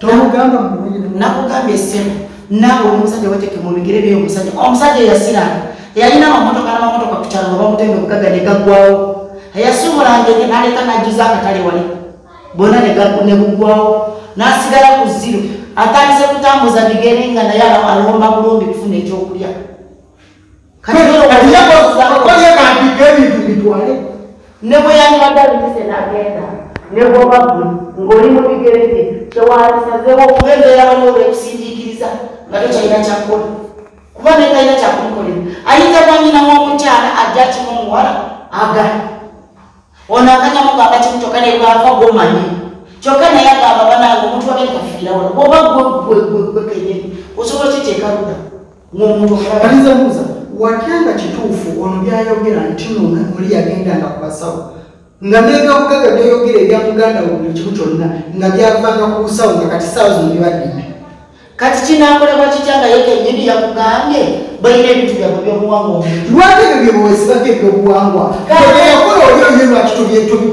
[SPEAKER 1] tomugamba mubulungi
[SPEAKER 6] nakugamba essemu naawe omusajja weteke mu bigere byo omusajja. Omusajja eyasiranga yalina amamotoka n'amamotoka ku kyalo nga bamutenda obugaga ne gaggwawo. Eyasumulanga ege naleeta najjuza akatale wali. Bonna ne buggwawo n'asigala ku ziro atandise kutambuza bigere nga naye alomba bulumbi kufuna ekyokulya.
[SPEAKER 1] Ebintu bitwale
[SPEAKER 6] ne bwe yandibadde abitise nagenda ne bwoba gwe ng'oli mu bigere bye kyewandisazeewo okuba embeera waliwo bekusindiikiriza nga tokyalina kyakukola kuba netalina kyakumukolera ayita mwanyina w'omukyala ajja kimu omuwala agala ono akanyamugamba kimu kyokka nebwafa gomanyi kyokka naye agamba banange omuntu wabeni kafiira wano bwoba gwe kenyini osobola kiteeka luda ng'omuntu
[SPEAKER 1] watyanga kituufu ono byayogera nti nona oli yagendanga ku basawo nga nebyobugaga byayogera ebya muganda we buli kimu kyonna nga byavanga ku busawo nga kati saawa zino bibadde
[SPEAKER 6] kati kinakolebwa kitya nga ye kenyini yakugambye balina ebintu byabwe byobuwangwa
[SPEAKER 8] lwaki ebyo byebwesibako ebyobuwangwa? Yakola oli oye lwaki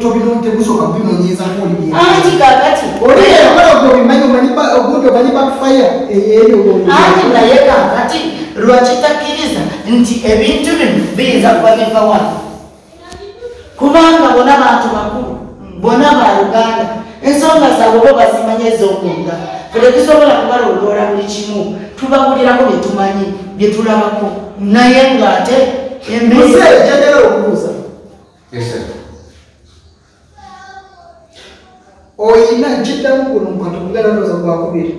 [SPEAKER 8] tobinontebusoka kubinonyeza kuoli
[SPEAKER 6] anti kakati
[SPEAKER 8] oli yakola obimanyi ogundi omanyi bakfire eyo
[SPEAKER 6] anti naye kakati lwakitakkiriza nti ebintu bino biyinza kuba biva wano. Kubanga bona bantu bakulu bona ba uganda ensonga zaabwe bo bazimanya ez'okunda. Fere tusobola kubalondoola buli kimu tubawulirako byetumanyi byetulabako naye ng'ate
[SPEAKER 8] kyagala okubuuza. Oyina kiddamu kuno mukati okugala ndooza gwakubiri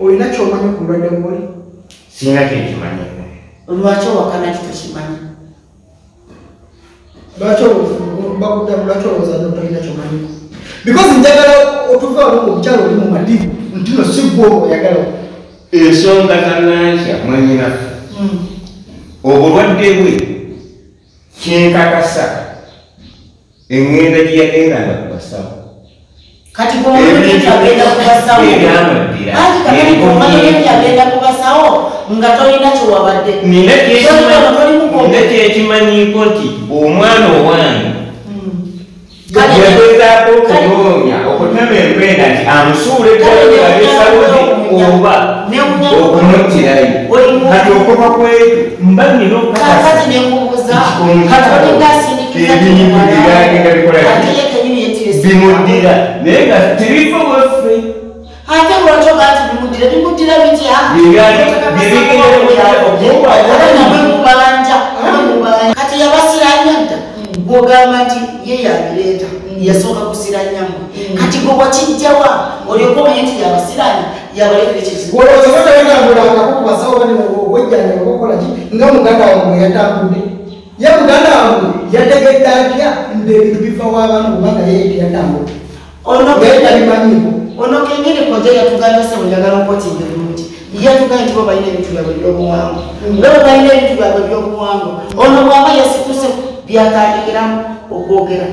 [SPEAKER 8] oyina kyomanyi ku bulwadde bwoli
[SPEAKER 5] singa kyekimanyi
[SPEAKER 6] lwaki owakana kitokimanyi
[SPEAKER 8] lwaki bakuddamu lwaki olowooza notolina kyomanyi because njagala otuvaalo omukyalo oli mu madivu ntino si gwe oyagala
[SPEAKER 5] ensonga zanansya mwanyinaffe obulwadde bwe kyenkakasa eŋŋenda gye yagendanga kubasawo.
[SPEAKER 6] Kati bwomuntu agenda kubasawo anti kakati bwomanyi nti agenda kubasawo nga tolina kyewabadde.
[SPEAKER 5] Nina kyekimanyiko nti omwana owange yagezaako okunoonya okutema empenda nti amusuule esaludi oba okumuttirayo kati okuva kwetu mba nina
[SPEAKER 6] kakati nenkubuuza
[SPEAKER 5] ebintu byagenda bikola bimuddira naye nga tebifo waffe.
[SPEAKER 6] Ate lwaki oga nti bimuddira bimuddira bitya kati yabasiranya dda bwogamba nti ye yabireeta yasooka kusiranyamu kati gwe wakijjawa olyoka omanyi nti yabasiranya yabalekera ekizibu
[SPEAKER 8] olowooza batayagambulangako ku basawo bane obwejjanja bakolaki nga muganda wange bwe yatambudde ye muganda wange yategedde atya nti ebintu biva w'abantu kubanga yeye teyatambula
[SPEAKER 6] onobimanyiko ono kenyini koja yatugambye se bweyagala okwotinga bulungi. Yatugambye nti bo balina ebintu byabwe ebyobuwangwa nga bo balina ebintu byabwe ebyobuwangwa ono bwaba yasikuse byatandikiramu okwogera.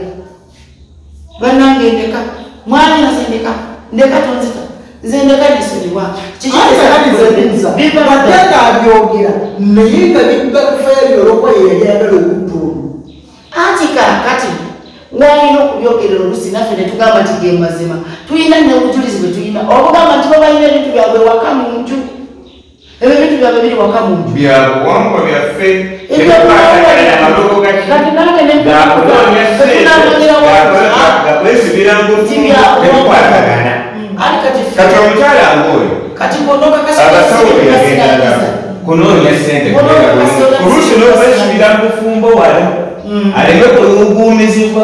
[SPEAKER 6] Bannange ndeka. Mwami naze ndeka. Ndeka tonzita. Nze ndeka nisonyiwa
[SPEAKER 8] ate ngaabyogera naye nga bigakufayali olwokuba ye yali ayagala okutta olwo
[SPEAKER 6] anti kakati walina okubyogerera olusi naffe netugamba nti ge mazima. Tulina nebujulizi bwe tulina obugamba nti bo balina ebintu byabwe waka mu nju. Ebyo ebintu byabwe biri waka mu nju.
[SPEAKER 5] Byabuwangwa byaffe. Gakwesibira ngufutebikwatagana kati omukyala ngaoyo
[SPEAKER 6] kati
[SPEAKER 5] abasawo beyagendala kunoonya sente oluusi n'okwesibira mufumbo wala aleme kugumizibwa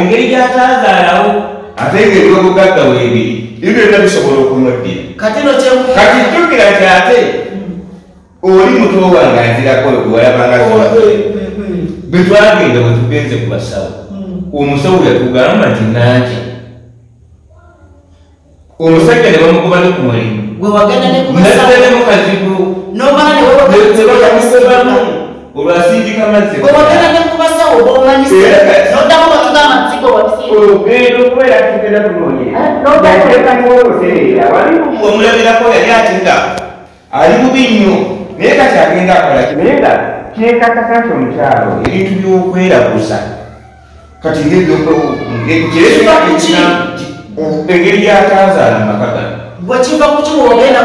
[SPEAKER 5] engeri gyatazaalawo ate engeri obugagga weebiri ebyo byonna bisobola okumuddira kati jjukira nti ate oli muto wange anzirako weyalabanga bwe twagenda bwe tugenze ku basawo omusawo yatugamba nti nanki omusajja ne bamugoba ne ku mulimu naddale mu kazibu nebakamusebamu olwasindika mazzi ogenda okubeera tugenda tunonyeomulabirako yali atinda ali bubi nnyo naye kati agenda akola naye nga kyekakasa nti omukyalo ebintu byokweraguza kati engeri gyatazaala mumaka gano
[SPEAKER 6] bwekiva kukiwogenda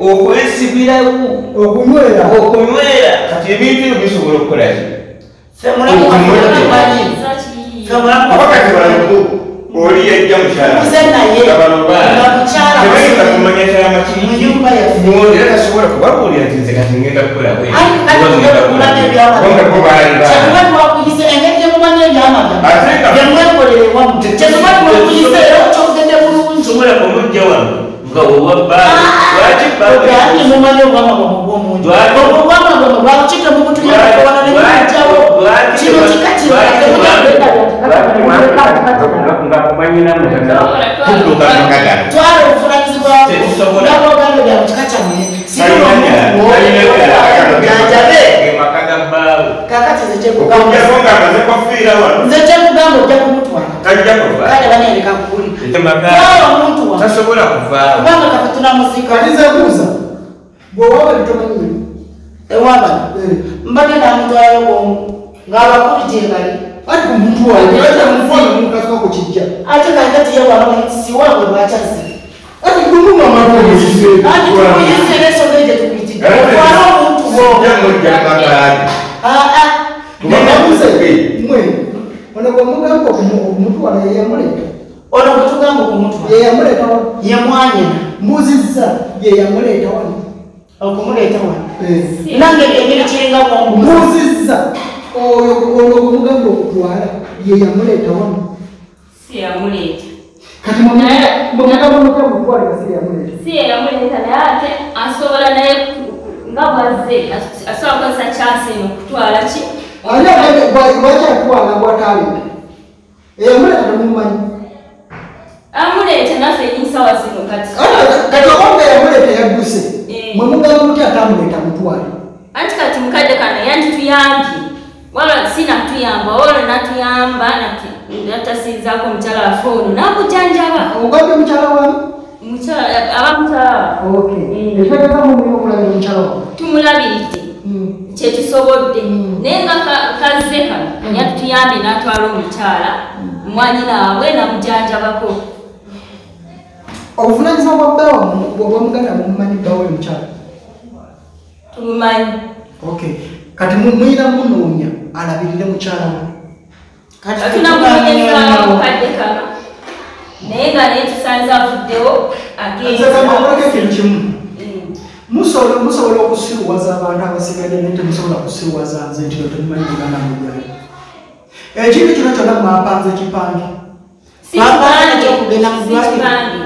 [SPEAKER 5] okwesibirawo
[SPEAKER 8] okunywera.
[SPEAKER 5] Okunywera. Kati ebintu ebyo bisobola okukolaki abakati balamu oli yajja mukyalatebayinza kumanya kyama kiera tasobola kubabuulira nti nze kati ngenda kukola sobola kumujja wano. nga nga obwabbaakibange
[SPEAKER 6] mumanyi obwamagwa mugwomuntu obwamagwa bwakita mu butu yakowana nemujawo kino kika kitwala obuvunanyizibwa nabogano bya mukika kyammwe sinomujanjabe kakati nze kyekugamba ojja kumutwala kale banendeka kukuli
[SPEAKER 5] tasobola kuvaawo
[SPEAKER 6] kubanga kafe tunamusika
[SPEAKER 1] katizebuuza bwewaba litomanyi
[SPEAKER 6] ewabana mbadde namutwala bwomu ng'abakulu gye bali
[SPEAKER 1] ati kumutwala ate mufano mukasako kijja
[SPEAKER 6] ate kakati yewabasiwaabwe lwakyazi
[SPEAKER 1] ati kumumamatoyise
[SPEAKER 6] ati tuyise n'ensonga egyo tukuyitidde otwala omuntu
[SPEAKER 5] jamujjamagaali
[SPEAKER 1] nenabuze mwe ono gwemugamba omutwala yeyamuleeta
[SPEAKER 6] ono gwetugamba okumutwala
[SPEAKER 1] yeyamuleeta wano
[SPEAKER 6] yemwanyina
[SPEAKER 1] mbuzizza yeyamuleeta wano
[SPEAKER 6] okumuleeta wano nange engeri kiringa mwombuza
[SPEAKER 1] mbuzizza oyo ono gwemugamba okutwala yeyamuleeta wano
[SPEAKER 7] siyamuleeta
[SPEAKER 1] kati mwemugamba omutwala kasi yeyamuleeta
[SPEAKER 7] si yeyamuleeta naye ate asobola naye nga bwazze asobola kukozesa kyasi eno okutwala ki
[SPEAKER 1] ani lwakyatwala gwataleeta eyamuleeta temumanyi
[SPEAKER 7] amuleeta naffe enyisawa zino kati.
[SPEAKER 1] Kati obanga eyamuleeta yadduse
[SPEAKER 7] Eh.
[SPEAKER 1] mwemugamba muti atamuleeta mutwale
[SPEAKER 7] anti kati mukadde kano yandituyambye wala sinatuyamba wala natuyamba natasiizaako omukyala waffe ono nakujanjaba.
[SPEAKER 1] Ogambye mukyala
[SPEAKER 7] mukyala
[SPEAKER 1] wami
[SPEAKER 7] tumulabiridde kyetusobodde naye nga ka- kazze kano yatuyambye n'atwala omukyala. Mwanyinaabwe namujanjabako
[SPEAKER 1] obuvunanyizibwa bwa bbawa bwamuganda mumumanyi bbawa omukyala
[SPEAKER 7] tumumanyi
[SPEAKER 1] okay kati mu- muyina munoonya alabirire mukyala we
[SPEAKER 7] tunamunyezaawo mukadde kano naye nga naye tusanze avuddewo
[SPEAKER 1] nzekamagulako ekintu
[SPEAKER 7] agenza
[SPEAKER 1] kimu musobola musobola okusiruwaza abantu abasigadde naye temusobola kusiruwaza nze nti yo temumanyi muganda mujjayo ekintu kino kyonna mwapanze kipange
[SPEAKER 6] Mwapanze ekyokugenda mu ddwaliro.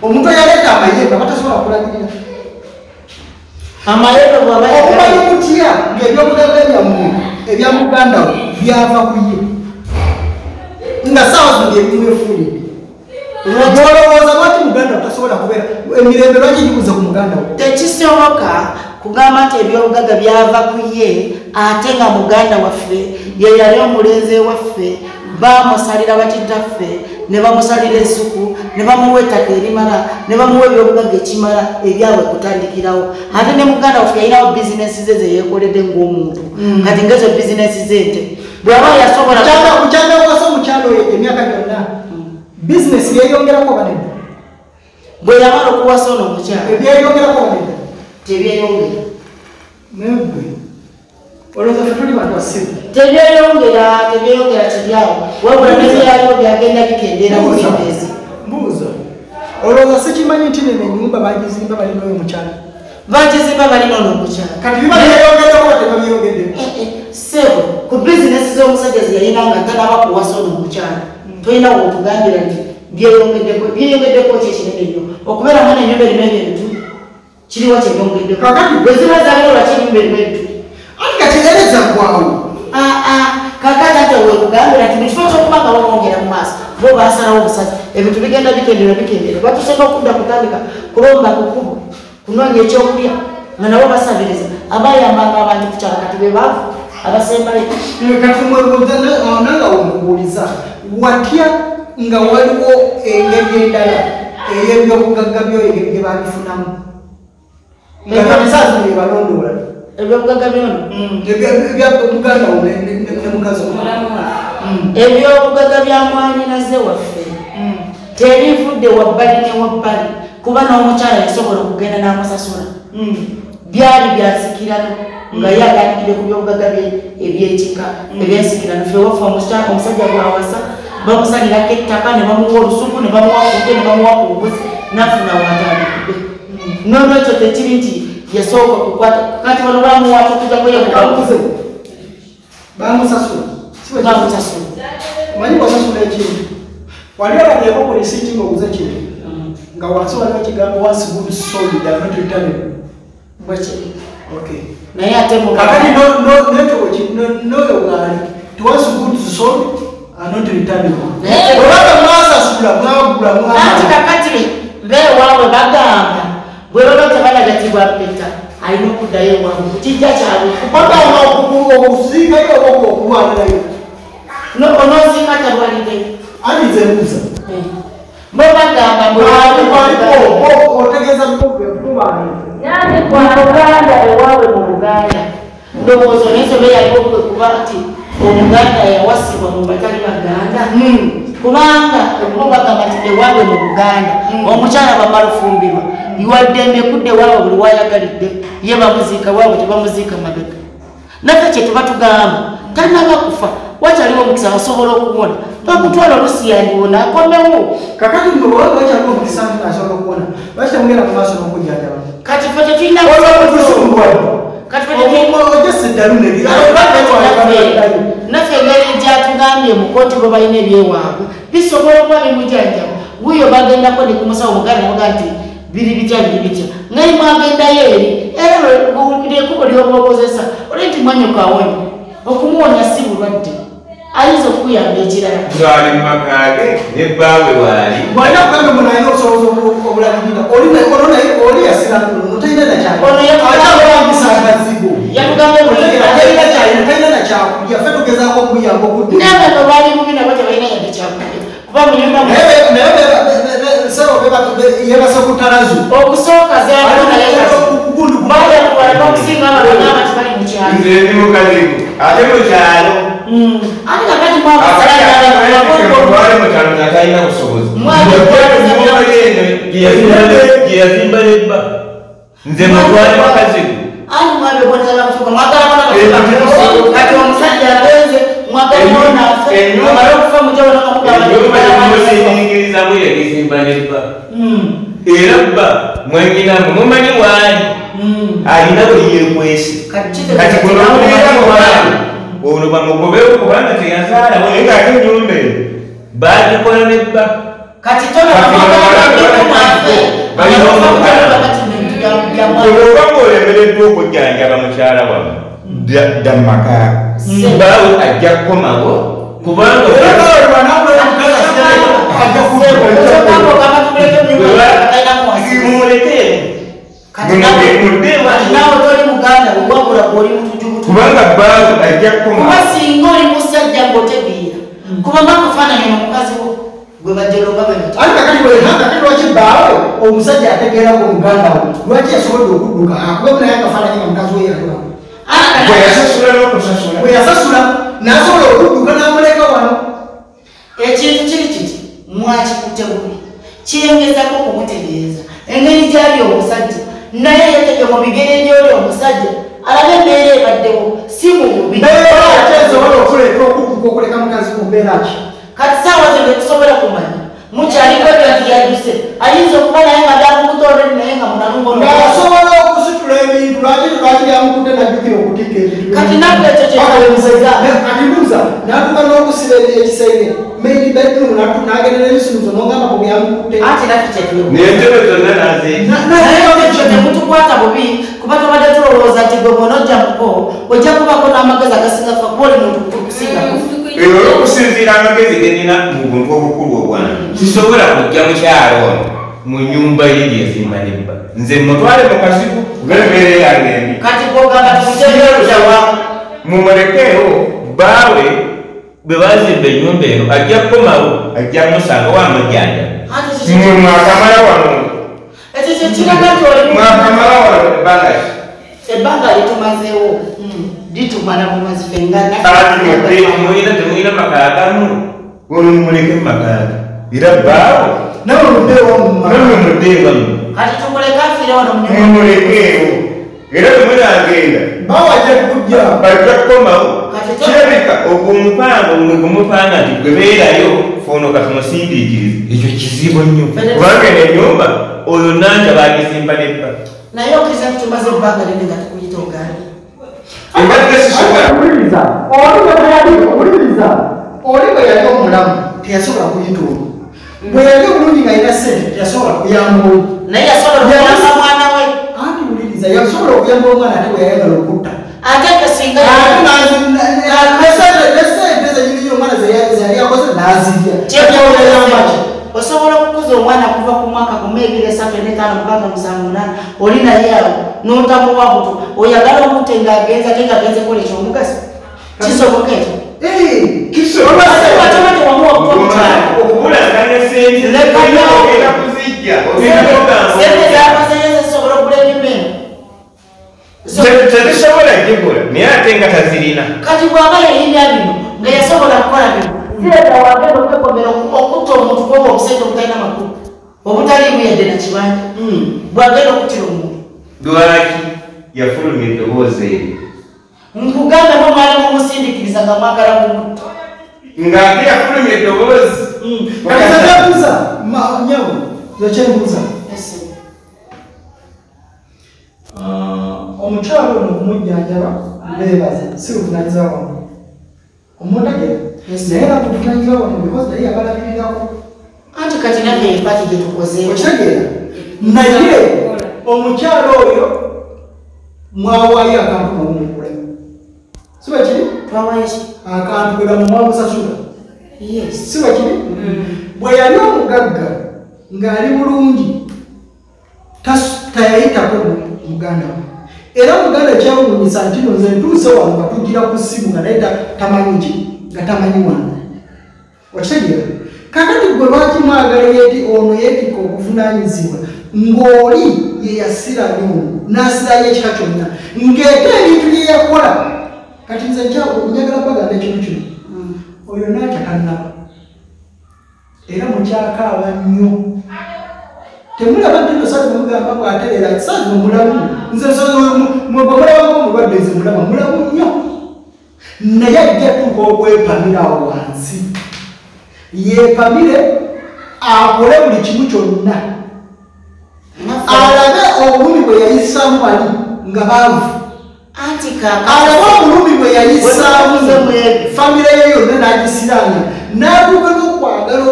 [SPEAKER 7] tasobola tasobola
[SPEAKER 1] omuntu eyaleeta amayembe amayembe batasobola kulabirira
[SPEAKER 6] amayembe bwaba
[SPEAKER 1] okumanyi kutya ngaebyobugagga byammwe ebya muganda we byava ku ye? Nga saawa zino byebimwefuulidde olowooza lwaki muganda tasobola kubeera emirembe lwaki gibuze ku muganda we?
[SPEAKER 6] Tekisoboka kugamba nti ebyobugagga byava ku ye ate nga muganda waffe ye yali omulenzi waffe bamusalira bakitaffe ne bamusalira ensuku ne bamuwa ettaka erimala ne bamuwa ebyobugagga ekimala ebyabwe kutandikirawo. Ate ne muganda waffe yalinawo bizinesi ze zeyekoledde ng'omuntu. Kati ngezo bizinesi ze nte bwaba yasobola
[SPEAKER 1] kukyanga wasa omukyalo oyo emyaka gyonna bizinesi yeyongerako banedda
[SPEAKER 6] bwe yamala okuwasa ono omukyala
[SPEAKER 1] ebyeyongerako banedda
[SPEAKER 6] tebyeyongera.
[SPEAKER 1] Nebwe olowooza fe tuli bantu basiru
[SPEAKER 6] tebyeyongera tebyeyongera kiryawo wabula nebyaliwo byagenda bikendeera mu bindezi
[SPEAKER 1] mbuuza olowooza sikimanyi nti nene enyumba bagizimba balina oyo mukyala?
[SPEAKER 6] Bakizimba balina ono omukyala
[SPEAKER 1] kati biba byeyongeddeko bate babyeyongeddeko
[SPEAKER 6] sebo ku bizinesi z'omusajja zeyalina nga tanaba kuwasa ono omukyala tolina wotugambira nti byeyongeddeko byeyongeddeko ki ekinene nnyo okubeera mwana enyumba erimu ebintu kiriwo kyeyongeddeko
[SPEAKER 1] Kakati-
[SPEAKER 6] bwe ziba zalina lwaki enyumba erimu ebintu
[SPEAKER 1] anti kati ereza gwawo
[SPEAKER 6] kakati wekugambira nti mukifo kyokubanga mu maaso bo basalawo obusazi ebintu bigenda bikendera bikendera batusenga okudda kutandika kulomba kukubo kunoonya ekyokulya nga nabo basabiriza abayambanga abantu kukyala kati bebaavu abasembayo
[SPEAKER 1] kati nanga womubuuliza watya nga waliwo engeri endala ey'ebyobugagga byoyo bye babifunamu nga kabisazi byebalondoola
[SPEAKER 6] ebyobugagga byono
[SPEAKER 1] ebya muganda wo ne- ne ne mukazi wo.
[SPEAKER 7] mulamu waffe
[SPEAKER 6] ebyobugagga bya mwanyinaze waffe terivudde wabbali ne wabbali kuba n'omukyala yasobola okugenda n'amusasula. Byali byasikirano nga ye agandikire ku byobugagga bye ebyekika ebyensikirano fe waffe omusajja gwawasa bamusalirako ettaka ne bamuwa olusuku ne bamuwa kunte ne bamuwa ku mbuzi nafuna watandikidde. Nolwekyo tekiri nti yasooka kukwata kati bano bamuwatukuza
[SPEAKER 1] Kamuze.
[SPEAKER 6] kweyakubamuze
[SPEAKER 1] bamusasula Si bwe kiri?
[SPEAKER 6] bamusasula
[SPEAKER 1] manyi wasasula ekintu wali olabyeko ku risiiti ng'oguze kintu nga wansi waliwo ekigambo once good solid are not returnable
[SPEAKER 6] bwekiri
[SPEAKER 1] okay
[SPEAKER 6] naye ate mu
[SPEAKER 1] kakati netoki noyo bwali tiwansi good solid are not returnable
[SPEAKER 6] Naye-
[SPEAKER 1] obanga mwasasula mwagula
[SPEAKER 6] anti
[SPEAKER 1] mwamala
[SPEAKER 6] kakati beewaabwe bagamba bwe baba tebalagatirwa peta alina okuddayo ewaabwe kukijja kyabwe
[SPEAKER 1] bagamba okusiikayo oba okulwanirayo
[SPEAKER 6] onooziika talwalideyo
[SPEAKER 1] andi nze mbuuza
[SPEAKER 6] bo bagamba
[SPEAKER 1] waliko otegeeza kubaani
[SPEAKER 6] mu buganda ewaabwe mu buganda ndowooza onensobe yalikokwe kuba nti omuganda yawasibwa mu batali baganda? Kubanga okuba bagamba nti ewaabwe mu buganda omukyala bamalufumbirwa iwaddembe kudde waabwe buli wayagalidde ye bamuziika waabwe tebamuziika mabega. Naffe kye tuba tugamba tanaba kufa wakyaliwo omukisa asobola okuwona bakutwala olusi yandiwona akomewo.
[SPEAKER 1] Kakati mwewakyaliwo omukisa nti nasobola okuwona lwaki temugenda mu maaso n'okujjanjaba?
[SPEAKER 6] Kati fe tetulina kati fe tetulina naffe engeri gyatugambye mukooti bwe balina ebyewaabwe bisobola okuba bimujanjaba wuyo bagendako ne kumusawo muganda muga nti biri bitya biri bitya ngaye mwagendayo eri era lyekubo lyoba okozesa oli nti mwanyokawonya okumuwonya si bulwadde ayinza okukuyamba ekirala
[SPEAKER 5] twali mumakage ne bbaawe waali
[SPEAKER 1] bwalina kugamba muno alina obusobozi obulabirira oli yasiramuno talina
[SPEAKER 6] Ono
[SPEAKER 1] nakyawambisa akazigo
[SPEAKER 6] yatugambye
[SPEAKER 1] talina kyalina talina nakyakulya ffe tugezaako okuyamba okudde
[SPEAKER 6] naye bano baali bubi nabo tebalina yadde kyakulya kuba mu nyumba mu-
[SPEAKER 1] yebase kutalazo
[SPEAKER 6] okusooka zaaliwo naye baayatwala n'okusinga abantu n'abantu bali mu kyalo
[SPEAKER 5] nze ndi mukazigo ate mukyalo
[SPEAKER 6] ate kakati mwakasalaali
[SPEAKER 5] mwali mukyalo natalina busobozi
[SPEAKER 6] Mwali mwali
[SPEAKER 5] gyeyazimba nebba nze mutwale mukazigo
[SPEAKER 6] ani mwabe bwonzala kutuka mwagala bona kati omusajja amale okufa mujawo
[SPEAKER 5] enyumbamusingirizamu yagizimba nebba era bba mwanyinamu mumanyi waali alina bwe yekwesi kati kunomubeera waali ono bamugobewo kubanga teyazaalawo naye ngaate enyumba eyo bagikola nebba
[SPEAKER 6] kati tolaafe
[SPEAKER 5] oba ngaolemereddwa okujjanjaba mukyala wamu dda mumaka baawe ajja kukomawo kubanga
[SPEAKER 6] nawe toli muganda wabula goli mutujubutu
[SPEAKER 5] kubanga baawe ajja
[SPEAKER 6] kuba
[SPEAKER 5] kukomawo
[SPEAKER 6] singa oli musajja ng'otegeera kuba makufaananyi omukazi wo gwe bajjoloba bwe bati
[SPEAKER 1] ate kakati kakati lwaki baawe omusajja ategeera ku muganda we lwaki yasobodde okudduka akuba naye akafaananyi nga mukazi we yaliwamu
[SPEAKER 5] bwe yasasula n'okusasula
[SPEAKER 1] bwe yasasula n'asobola okudduka n'amuleka wano
[SPEAKER 6] ekintu kiri kiti mwakikutte bubi kiyongezako okumutegeeza engeri gyali omusajja naye yatege mu bigere gyoli omusajja alabe embeera ebaddewo si mu bubi
[SPEAKER 1] esobola okuleeta okudduka okuleka mukazi mu mbeera ki
[SPEAKER 6] kati saawa zino tusobola kumanya mukyaliko ebintu yaduse ayinza okuba naye nga byamukuta
[SPEAKER 1] n'okusiba ekisenge main bedroom n'atu- n'agenda n'ebisuluzo n'ogamba ku byamukudde
[SPEAKER 6] anti naffe kyetulio
[SPEAKER 5] n'entebe zonna nazeeta
[SPEAKER 6] naye ekyo temutukwata bubi kuba tubadde tulowooza nti gwe bwona ojja muko ojja kubako n'amagezi agasinga fa kuba oli muntu kusinga
[SPEAKER 5] eyo olw'okusinziira amagezi genina mu buntu obukulu obwange sisobola kujja mukyalo ono mu nyumba ye gyezimba nebba nze mutwale mu kasiku kubeebeere yange embi
[SPEAKER 6] kati kwogamba tumuteeruzawa
[SPEAKER 5] mumulekeewo baawe bwe bazimba ennyumba eno ajja kukomawo ajja musanga wamujjanja mwe mwakamala wano.
[SPEAKER 6] ekyo kyekiraga
[SPEAKER 5] wano ebbangaki
[SPEAKER 6] ebbanga litumazeewo litumala mumazi
[SPEAKER 5] ati mulina temulina makagamu ono muleke mumakaaga era bbaawo
[SPEAKER 1] nawe muddeewo mumma
[SPEAKER 5] muddeewamu
[SPEAKER 6] kati tukuleka afiire wano
[SPEAKER 5] mumulekeewo era temulagenda
[SPEAKER 1] bawajja kujja
[SPEAKER 5] bajja kukomawo kirabika ogumupanga omwe gumupanga nti gwebeerayo fono katumusindiikirize ekyo kizibu nnyo. Kubanga eno enyumba oyo nanja bagizimba nebba
[SPEAKER 6] naye okiriza nti tumaze ebbanga lene nga tukuyita ogaani
[SPEAKER 5] engadde sisobola
[SPEAKER 1] owuliriza oli bwe yali omulamu teyasobola kuyita olwo bwe yali obulungi nga alina sente teyasobola yasobola kuyamba oyo
[SPEAKER 6] naye yasobola
[SPEAKER 1] wuliriza yasobola okuyamba omwana ate weyayagala okutta
[SPEAKER 6] ate ke singa
[SPEAKER 1] zenyiniyo omwana zeyali akoze nazirya
[SPEAKER 6] osobola okukuza omwana kuva ku mwaka gumu ebiri esatu ena mukaaga musanvu munaana oli naye awo n'otamuwa buto oyagala omute ng'agenza ate ng'agenze kola ekyomugaso kisoboka ekyo ate tewamuwa buto omukyala
[SPEAKER 5] okubulaganya sente
[SPEAKER 6] Leka
[SPEAKER 5] tezisobola gigula naye ate nga tazirina
[SPEAKER 6] kati bw'aba yayina bino nga yasobola kukola bino zireta wagenda okwekomera okutta omuntu kuba obusente obutalina makulu obutaliimu yadde nakibanja bwagenda okutira omuntu
[SPEAKER 5] lwaki yafulumya eddoboozi eryo
[SPEAKER 6] nkugamba nomwali mumusindikiriza nga mwagala mumutta
[SPEAKER 5] ng'ate yafulumya eddoboozi
[SPEAKER 1] katizajabuza nyawo yakyembuza omukyalo ono okumujjanjaba beebaza si buvunanyizibwa wamu. Omutegere naye era buvunanyizibwa wamu because naye yabalabirirako.
[SPEAKER 6] Anti kati naffe empati gyetukozeeko
[SPEAKER 1] okitegeera naye omukyalo oyo mwawaayo akantu nomumukulamu si bakiri
[SPEAKER 6] twawayeki
[SPEAKER 1] akantu kwega mumwamusasula
[SPEAKER 6] yes.
[SPEAKER 1] Si bakiri bwe yali omugagga ng'ali bulungi tas- tayayitako mu- muganda we era muganda ekyawunyisa nti no nze ntuuse wano nga tugira ku ssimu nga naye ta- tamanyi ki? Nga tamanyi wano okitegeera? Kakati gwe lwaki mwagala yeti ono yeetika obuvunanyizibwa ng'oli ye yasirayo n'asirayo ekika kyonna ng'ete ebintu bye yakola. Kati nze njagala bagamba ekintu kino. Oyo nakyatannaba era mukyakaaba nnyo. Temulaba nti nosati mugamba bwaterera saazi omulamu nze bwemulabako omulwadde nze mulaba mulamu nnyo naye ajja tuuka okwepamira awo wansi yeepamire akole buli kimu kyonna alabe obulumi bwe yayisaamu bali nga baavu alabe obulumi bwe yayisaamu famire ye yonna n'agisiraanya n'atuuka n'okwagala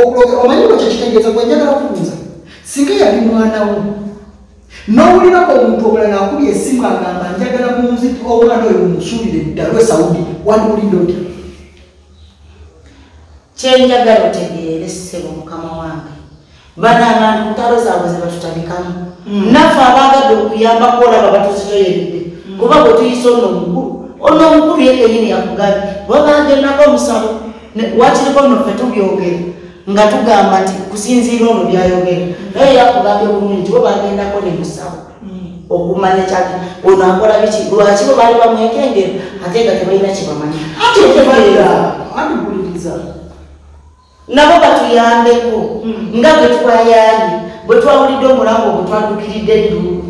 [SPEAKER 1] okulogera omanyi bwe kyekitegeeza gwe njagala kubuuza singa yali mwana wo n'owulirako omuntu omulala akuli essimu agamba njagala munzi omwana oyo mumusuulire ddala e saudi wandiwulidde otya?
[SPEAKER 6] Kyenjagala otegeere ssebo mukama wange bano abantu ntalo zaabwe ze batutabikamu naffe abaagadde okuyambako olaba batuzitoyeredde kuba bwe tuyise ono omukulu ono omukulu ye kenyini yakugambye babagendako omusalo Ne- wakiriko nno ffe tubyogere nga tugamba nti kusinziira ono byayogera. Naye yakugambye bulungi nti bo bagendako ne musabo okumanya kyaki. Ono akola biki? Lwaki bo baali bamwekengera? Ate nga tebalina kyebamanyi
[SPEAKER 1] kyetegeera andipuliriza
[SPEAKER 6] nabo batuyambeko nga bwe twayaali bwe twawulidde omulambo bwe twadukiridde eddulu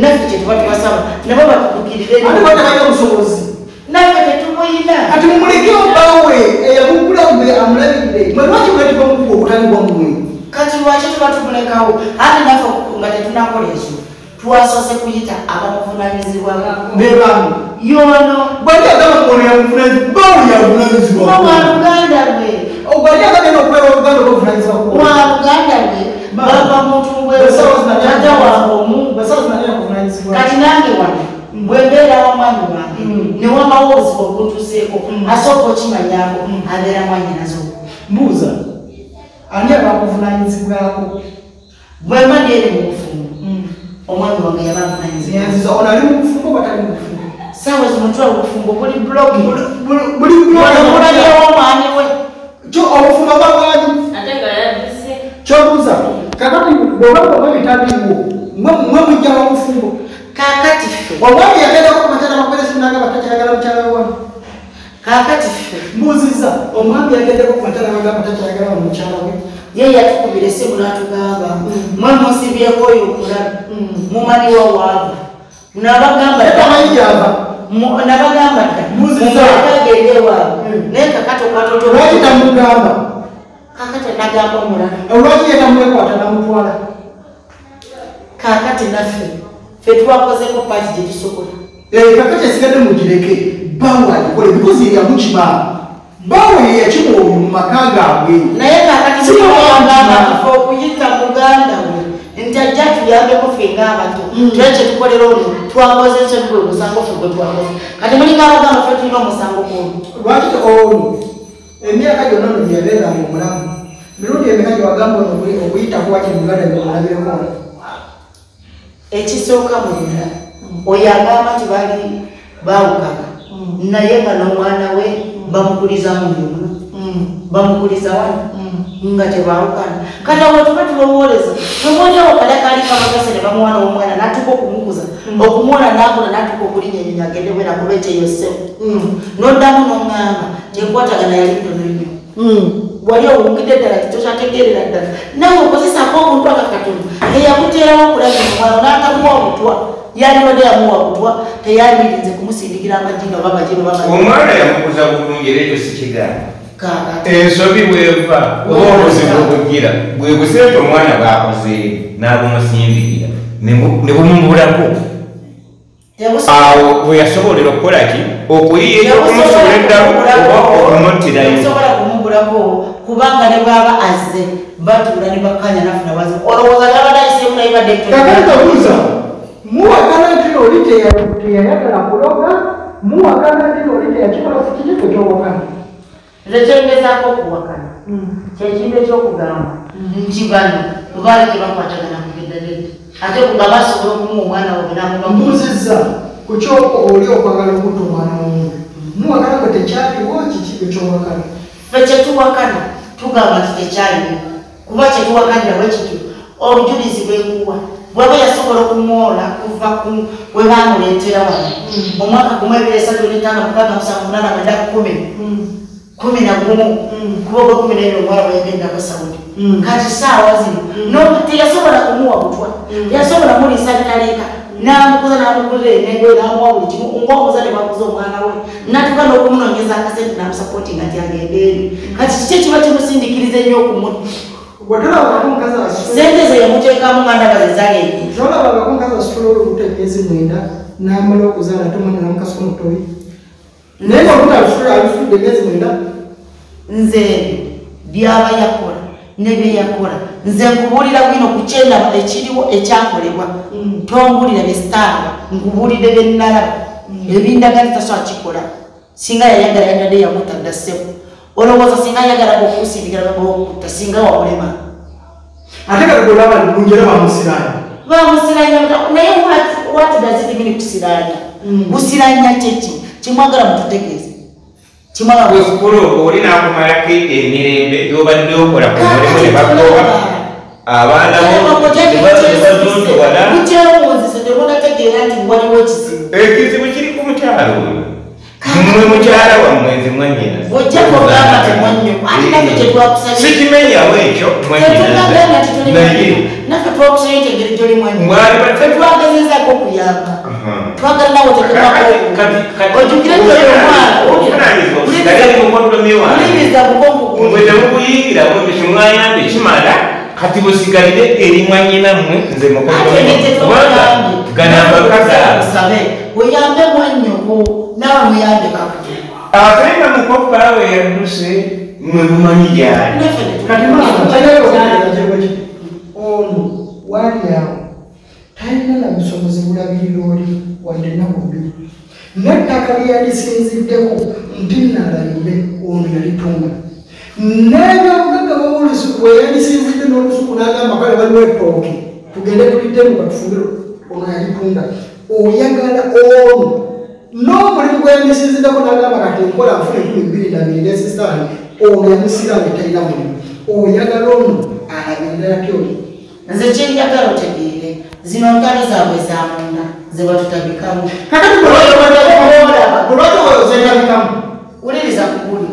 [SPEAKER 6] naffe kyetuba tubasaba nabo batudukirire
[SPEAKER 1] ate batabalina obusobozi.
[SPEAKER 6] Naffe tetubuyina
[SPEAKER 1] kati mumuleke obawe eyamugula gwe amulabirire. Mwe lwaki mukuga okutandibwa mumwe
[SPEAKER 6] kati lwaki tuba tumulekawo ate naffe nga tetunakola ekyo. Twasose kuyita abamuvunanyizibwa
[SPEAKER 1] bebamu
[SPEAKER 6] yono.
[SPEAKER 1] Bwali agamba yamuvunanyizibwa bawe yavunanyizibwa
[SPEAKER 6] wa luganda lwe.
[SPEAKER 1] Obwali agagenda okubeera oluganda olwobuvunanyizibwa
[SPEAKER 6] wa luganda lwe. Bava mutumbwetata wange omu kati nange wano bwembeera wamwami wange newamawo obuzibu obuntuseeko asooka okimanyako abeera mwanyinazo
[SPEAKER 1] mbuuza ani abakuvunanyizibwako
[SPEAKER 6] bwemba ndyeri mu bufumu omwami wange yaba avunanyizibwa
[SPEAKER 1] nziza ono ali mu bufumbo batali mu bufumbo
[SPEAKER 6] saawa zimutwala obufumbo buli buloki
[SPEAKER 1] buli
[SPEAKER 6] wamwami we?
[SPEAKER 1] Kyo obufumbo bwabwani
[SPEAKER 7] ate nga yabise
[SPEAKER 1] kyobuuza kakati bwoba bwoba bitaliiwo mwe mujja wabufumbo
[SPEAKER 6] kaakati ffe
[SPEAKER 1] omwami yagendako kumatala makwera sinagamba takyagala mukyala wano
[SPEAKER 6] kaakati ffe
[SPEAKER 1] mbuuziza omwami yagendako kumatala agamba takyagala wa mukyala we
[SPEAKER 6] ye yatukubira essimu n'atugamba mwe munsibyeko oyo omulabi mumanyiwa waava nabagamba
[SPEAKER 1] tamanyi gyava
[SPEAKER 6] Mu- nabagamba
[SPEAKER 1] Mbuziza.
[SPEAKER 6] waabwe
[SPEAKER 1] Mm.
[SPEAKER 6] naye kakato katoto
[SPEAKER 1] lwaki tamugamba
[SPEAKER 6] kakati nagamba omulala
[SPEAKER 1] olwaki yetamwekwata namutwala
[SPEAKER 6] kaakati naffe ffe twakozeko paati gye tusobola
[SPEAKER 1] kakati esigadde mugireke bawa agikole bikozi eryamukiba bawe yeyakiwa oyo mu maka gaabwe
[SPEAKER 6] naye kakati sikuyambanga fe okuyita muganda we. Nti ajja tuyambeko ffe ngaabato tule kyetukolera oli twakoze ekyo gwe omusango ffe gwe twakoze kati mulinga abagamba ffe tulina omusango gwolu
[SPEAKER 1] lwaki ono emyaka gyonna no gyeyabeeranga omulamu mirundi emeka gyewagamba ono okuyita kuwaki muganda gyomulabireko
[SPEAKER 6] ekisooka munda oyo agamba nti bali baawukana naye nga n'omwana we bamukuliza mulimu bamukuliza wano nga tebaawukana. Kati awo tuba tulowooleza tomwonyawo kadakali kamagase ne bamuwana omwana natuka okumukuza okumuwona nakula natuka okulinya enyonyi agende bwena kuba ekyeyosewo noddamu noŋŋamba kyenkwatagana yali ntono nnyo wali owungidde ddala kitokyategeerera ddala nawe okozesako omuntu akakatono eyakuteerawo okulaga omwana n'akamuwa obutwa yalibadde yamuwa butwa teyalirinze kumusindikira amagi nga bamagino
[SPEAKER 5] omwana yamukuza bulungi era ekyo sikigamba
[SPEAKER 6] kakati
[SPEAKER 5] ensobi bweva oba obuzibu obugira bwe busente omwana bwakoze n'abumusinzikira ne bumubulako awo bwe yasobolera okukola ki okuyiya ekyokumusuula eddalu oba okumuttirayo
[SPEAKER 6] temusobola kumugulako kubanga ne bwaba azze batuula ne bakanya nafuna bazi olowooza gabadde ayiseemu naye badde
[SPEAKER 1] kakati tobuuza muwakana nti oli teya- teyayagala kuloga? Muwakana nti oli teyakikola sikiki kwe kyowakana
[SPEAKER 6] nze kyongezaako okuwakana kyekintu ekyokugamba nti bano baali tebakwatagana mugeddadedda ate nga basobola okumuwa omwana wabe namuba
[SPEAKER 1] mbuuzizza ku kyoko oli okwagala okutta omwana womuntu muwakana kwe tekyaliwo kiki kwe kyowakana
[SPEAKER 6] ffe kyetuwakana tugamba nti tekyalimu kuba kyetuwakanira bwekityo obujulizi bwekuwa bwaba yasobola okumwola kuva ku we bamuleetera wano omwaka gumu ebiri esatu netaano mukaaga musanvu munana mwenda kumi kumi na gumu kuba gwe kumi naine omuwala bweyagendako basawudi kati saawa zino no- teyasobola kumuwa butwa yasobola mulisa litaliika namukuza namukulira enengo namuwa buli kimu ngaomuzadde bakuza omwana we natuka n'okumunoonyeza akasente namusapootinga nti agende eri. Kati kiki ekiba kimusindikiriza ennyo okumu?
[SPEAKER 1] Bwetolabako omukazi asitula
[SPEAKER 6] sente ze yamuteekamu nga ndaba ze zali enyingi
[SPEAKER 1] tolabako omukazi asitula olubuto emyezi mwenda n'amala okuzaala tomwana namukasi omutoyi naye nga olubuto alufulula alufuludde emyezi mwenda?
[SPEAKER 6] Nze byaba yakola ne byeyakola nze nkubuulira bwino ku kyendaba ekiriwo ekyakolebwa. Tombulira byesitaaba nkubuulire byennalaba ebindaga titasobola kikola singa yayagala yagadde yamutta dda ssebo. Olowooza singa yagala okusindikira okutta singa wamulema
[SPEAKER 1] ate kati golaba bulungi era bamusiranya
[SPEAKER 6] bamusiranya naye what does it mean kusiranya? Kusiranya kyeki kimwagala kimwagala
[SPEAKER 5] bwekukula okwo oli nakumalako emirembe gyobadde okola ku mulimu ne bagoba abaana bazotowala
[SPEAKER 6] mukyewunzise temunategeera nti waliwo ekizibu.
[SPEAKER 5] Ekizibu kiri ku mukyalo mmwe mukyala wammwe nze mwanyina
[SPEAKER 6] ojja kugamba temwanyo ati naffe kyetwakusabye
[SPEAKER 5] sikimenyawo ekyo
[SPEAKER 6] tetugambanga ti tuli
[SPEAKER 5] naye.
[SPEAKER 6] naffe twakusabye tegeri gyoli mwanyo
[SPEAKER 5] mwali bate
[SPEAKER 6] tetwagezezaako okuyamba. Twagala nawe tekemako ojjukire uliriza bukonkuku
[SPEAKER 5] mwe temukuyingiramu ekimwayamba ekimala kati busigalire eri mwanyinammwe nze mukokubanga gana amakazi abo
[SPEAKER 6] musabe oyambe mwanyoko nawe muyambe kakutu
[SPEAKER 5] ate nga mukopaawe yadduse mwe mumanyi gyali?
[SPEAKER 1] Ono waali awo talina na busobozi bulabirira oli wadde ennaku bbiri nettaka lyalisinziddeko nti nalayimbe ono yalitunga nebyobugagga bwolusuku bweyalisinzidde n'olusuku n'agamba kale waliwo ettooke tugende tuliddemu batufugire ono yalitunga oyagala ono n'omulimu gweyalisinziddeko n'agamba kati nkola nfuna enkumi bbiri nabiri nesisitaani ono yamusiranga talina mulimu. Oyagala ono alabirira yatyoli
[SPEAKER 6] nze kyenjagala otegeere zino ntale zaabwe zamunda ze batutabikamu
[SPEAKER 1] zetandikamu
[SPEAKER 6] uliriza kukuli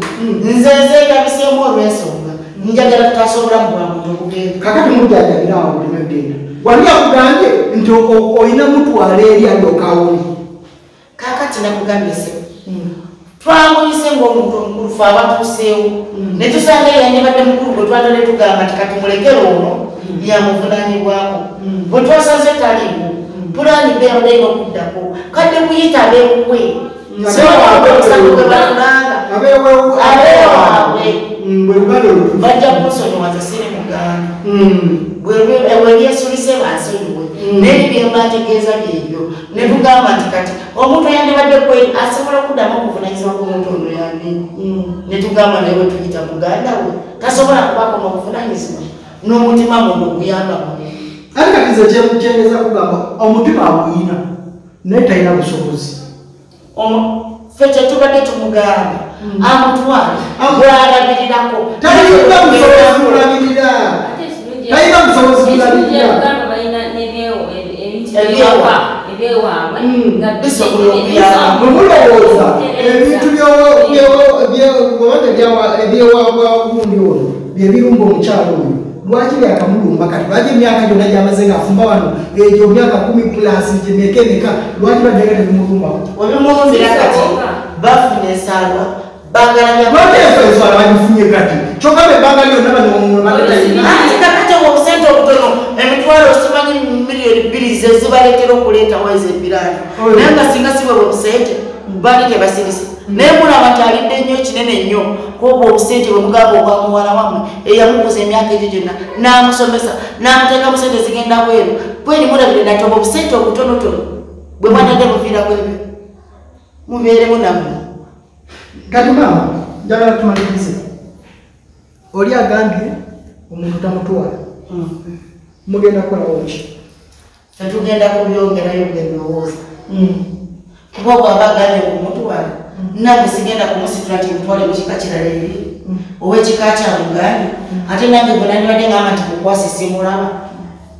[SPEAKER 6] nze zeeyabiseemu olw'ensonga. Njagala tutasobola mu bwa muntu okugenda.
[SPEAKER 1] Kakati mujjajabira awo olina genda wali akugambye nti o- olina mutwala eri alyokawuli
[SPEAKER 6] kakati nakugambye se twamuyise ngaomuntu omukulu fe abatuuseewo ne tusanga yandibadde mukulu bwe twatale tugamba nti kati mulekere ono yamuvunanyibwako bwe twasaze taliwo pulaani beyabadde ina okuddako kadde kuyita batulanga
[SPEAKER 1] abeewaabwe
[SPEAKER 6] bajja kunsonyiwaza siri muganda
[SPEAKER 1] Mm.
[SPEAKER 6] bwebyesulise bansonyiwe naye byembategeeza byebyo ne tugamba nti kati omuntu yandibadde kwe asobola okuddamu okuvunanyizibwa ku muntu ono yani? Ne tugamba naye bwe tuyita muganda we tasobola kubako n'obuvunanyizibwa n'omutima muno oguyamba muno
[SPEAKER 1] ate kati nze kye- kyengeza kugamba omutima aguyina naye talina busobozi
[SPEAKER 6] ffe kyetubadde tumugamba amutwale gwalabirirako
[SPEAKER 1] talina busobozi bulabirira talina busobozi bulabirira
[SPEAKER 6] Ebyewaabwe.
[SPEAKER 7] bisobola
[SPEAKER 1] bwemulowooza ebintu byoba ebyewaabwagundi ono byebirumba omukyalo oyo lwaki byakamulumba kati? Lwaki emyaka gyonna gyamaze ngaafumba wano? Egyo myaka kumi plus gyemeka emeka lwaki baddega tebimulumbawo
[SPEAKER 6] webimulumbira kati bafuna ensalwa bagalabya
[SPEAKER 1] lwaki enfenswala bagifunye kati? Kyokka bebbanga lyonna banomatalina
[SPEAKER 6] ati kakati obwo obusente obutono emitwalo simanyi miliyoni bbiri ze zibaleetera okuleetawo ezo ebiraano
[SPEAKER 1] Oyo.
[SPEAKER 6] naye nga singa si bwebwe obusente bali tebasirisa naye mulaba nti alidde nnyo kinene nnyo kuobwo obusente bwe mugamba obwa muwala wammwe eyamukuza emyaka egyo gyonna n'amusomesa n'amuteeka mu sente zigenda bweru bweni mulabire nati obwo obusente obutonotono bwe bwanadde buviirako ebyo mubeeremu nammwe.
[SPEAKER 1] Kati maama njagala tumalirize oli agambye omuntu tamutwala mugenda kukolawo ki
[SPEAKER 6] tetugenda kubyongerayo bwendowooza kuba bwaba agambye okumutwala nange sigenda kumusitula nti mutwale mu kika kirala eri owekika kya buganda ate nange gwe nandibadde ngamba nti mukwasi simulaba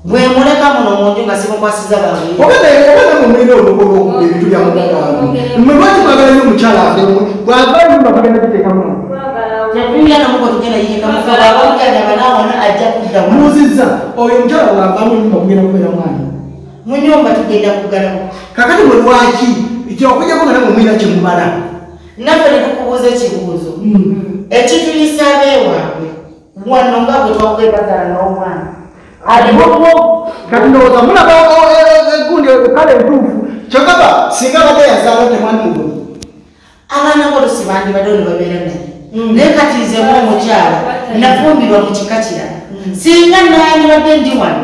[SPEAKER 6] bwe muleka muno munju nga simukwasiza babwe
[SPEAKER 1] obana mulina olugo lwokuba ebintu bya mugagano mwe lwaki mwagala nyo omukyala avemu bwava nyumba bagenda giteekamu
[SPEAKER 6] tetulya namuko tugenda yinga mufaba abamuganda banawona ajja kudda mu
[SPEAKER 1] muuzizza oyo omukyala bwavamu nyumba kugenda kubeera mwana
[SPEAKER 6] mu nyumba tugenda kugalawo
[SPEAKER 1] kakati mwe lwaki kyokujjako nga namwe mwina kyemubala
[SPEAKER 6] naffe netukubuuza ekibuuzo. Ekituyisa abeewaabwe wano nga bwe twakwebazaala n'omwana. Aliwo
[SPEAKER 1] kati ndowooza mulaba egundi kale entuufu kyokaba singa badde yazaala temwani mugoni
[SPEAKER 6] abaana bolusi bandibadde oli babeera naye. Naye kati nzemu omukyala nafumbirwa mu kika kirala singa nandibadde ndi wano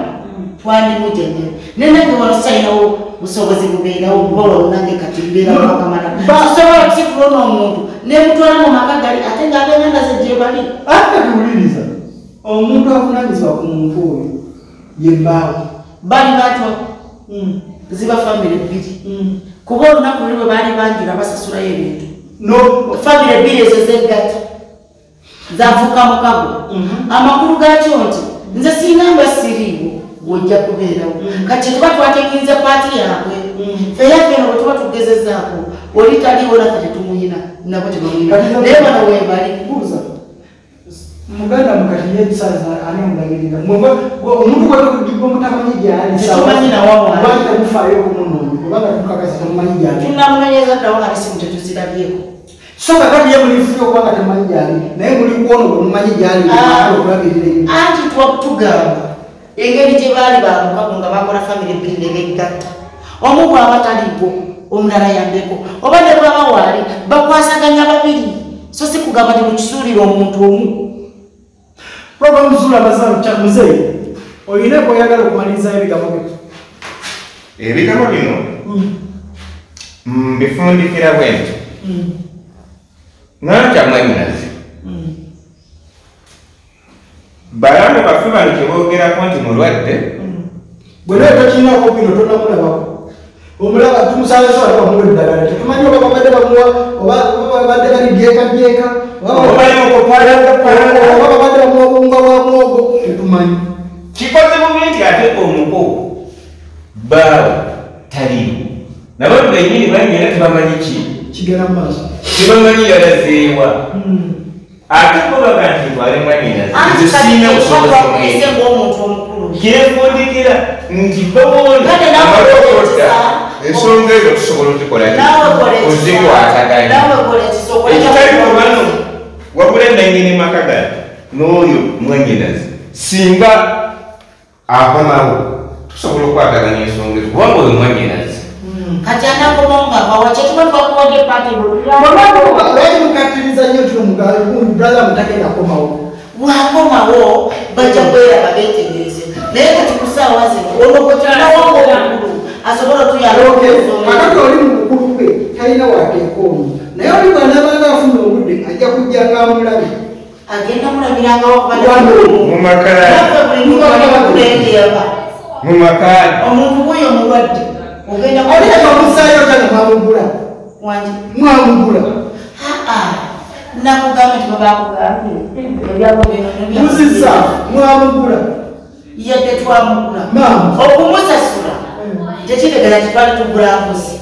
[SPEAKER 6] twandimujanyera naye nange wano sayinawo busobozi bubeerawo kuba nange kati mbeerawo akamala sosobola kusitula n'omuntu nemutwala mu maka gali ate ng'abenganda ze gye bali.
[SPEAKER 1] Ate tuwuliriza omuntu avunanyizibwa ku muntu oyo yembaawo
[SPEAKER 6] bali batwa. Ziba famire bbiri kuba olunaku luli bwe baali banjula basasulayo ebintu famire bbiri ezo zeggata zafuuka mukago amakulu gakyo nti. Nze singamba siriiwo wojja kubeerawo. Kati tuba twatekinze paati yaabwe. Feyaffe eno bwe tuba tugezezaako oli taliwo naffe tetumuyina nabo tebamuyina naye bano webali
[SPEAKER 1] buuza muganda mukati yebisaza ani omulagirira omuntu gwemutamanyi gyali temufaayo okumunoonya kubanga tukakasa temumanyi gyali
[SPEAKER 6] tunamunonyeza ddawo nga nesimu tetuzirabyeko.
[SPEAKER 1] So kakati ye mulifuyo okubanga temumanyi gyali naye muli kwono bwemumanyi gyali
[SPEAKER 6] anti twakutugamba engeri gye baali bamukago nga bakola famire bbiri ne beggatta omu bwaba taliwo omulala yambeko. Oba ne bwaba waali bakwasaganya babiri. So si kugamba ti mukisuulira omuntu omu.
[SPEAKER 1] Programu zula bazalu kya muzeeyi oyina kwoyagala okumalirizayo ebigambo byo?
[SPEAKER 5] Ebigambo bino? Mbifundikira bwe nti nankyamwanyinazi balamu baffe bano kyeboogerako nti mulwadde.
[SPEAKER 1] Bwe naye tokirinako bino tonamulabako omulaba tumusabaza wali bamuwa eddagala tetumanyi oba babadde bamuwa oba babadde bali byekabyeka oba babadde bamuwa bunga bwa mwogo tetumanyi.
[SPEAKER 5] Kikoze bubi nti ate omuko baawe taliiwo nabo bennyini banyera tebamanyi ki?
[SPEAKER 1] Kigera mu maaso.
[SPEAKER 5] Tebamanyi yalazeewa ate kobaga nti omwezi
[SPEAKER 6] ng'omuntu omukulu.
[SPEAKER 5] Kirefundikira nti
[SPEAKER 6] kolekisa.
[SPEAKER 5] ensonga ezo tusobola otukola
[SPEAKER 6] naawe kola
[SPEAKER 5] ozikwataganya
[SPEAKER 6] naawe kola ekisa?
[SPEAKER 5] Ekitali kubano wabula nanyini maka gano. N'oyo mwanyinazi singa akomawo tusobola okwataganya ensonga ezo. Kubanga oyo mwanyinazi
[SPEAKER 6] kati anakomonga bawa kyetuba twakuwadde paati
[SPEAKER 1] lwaki mukakkiriza brother mutagenda komawo
[SPEAKER 6] bwakomawo bajja kweraba betegereze naye kati kusaawa zino olwokotinawonga omukulu asobola
[SPEAKER 1] akati oli mukukulu gwe talina wateeka omu naye oli bwanabanga afuna obudde ajja kujja ngamulabe
[SPEAKER 6] agenda mulabirangawo kubakulengeyaba
[SPEAKER 5] mumakani
[SPEAKER 6] omuntu wuyo mulwadde ogenda
[SPEAKER 1] olinabamusaayo tana mwamugula
[SPEAKER 6] wangi
[SPEAKER 1] mwamugula
[SPEAKER 6] nakugamba nti babakugambye ebyabo bino
[SPEAKER 1] muzisa. Mwamugula
[SPEAKER 6] yadde twamugula
[SPEAKER 1] Maama.
[SPEAKER 6] okumusasula tekitegera kitwali tugula mbuzi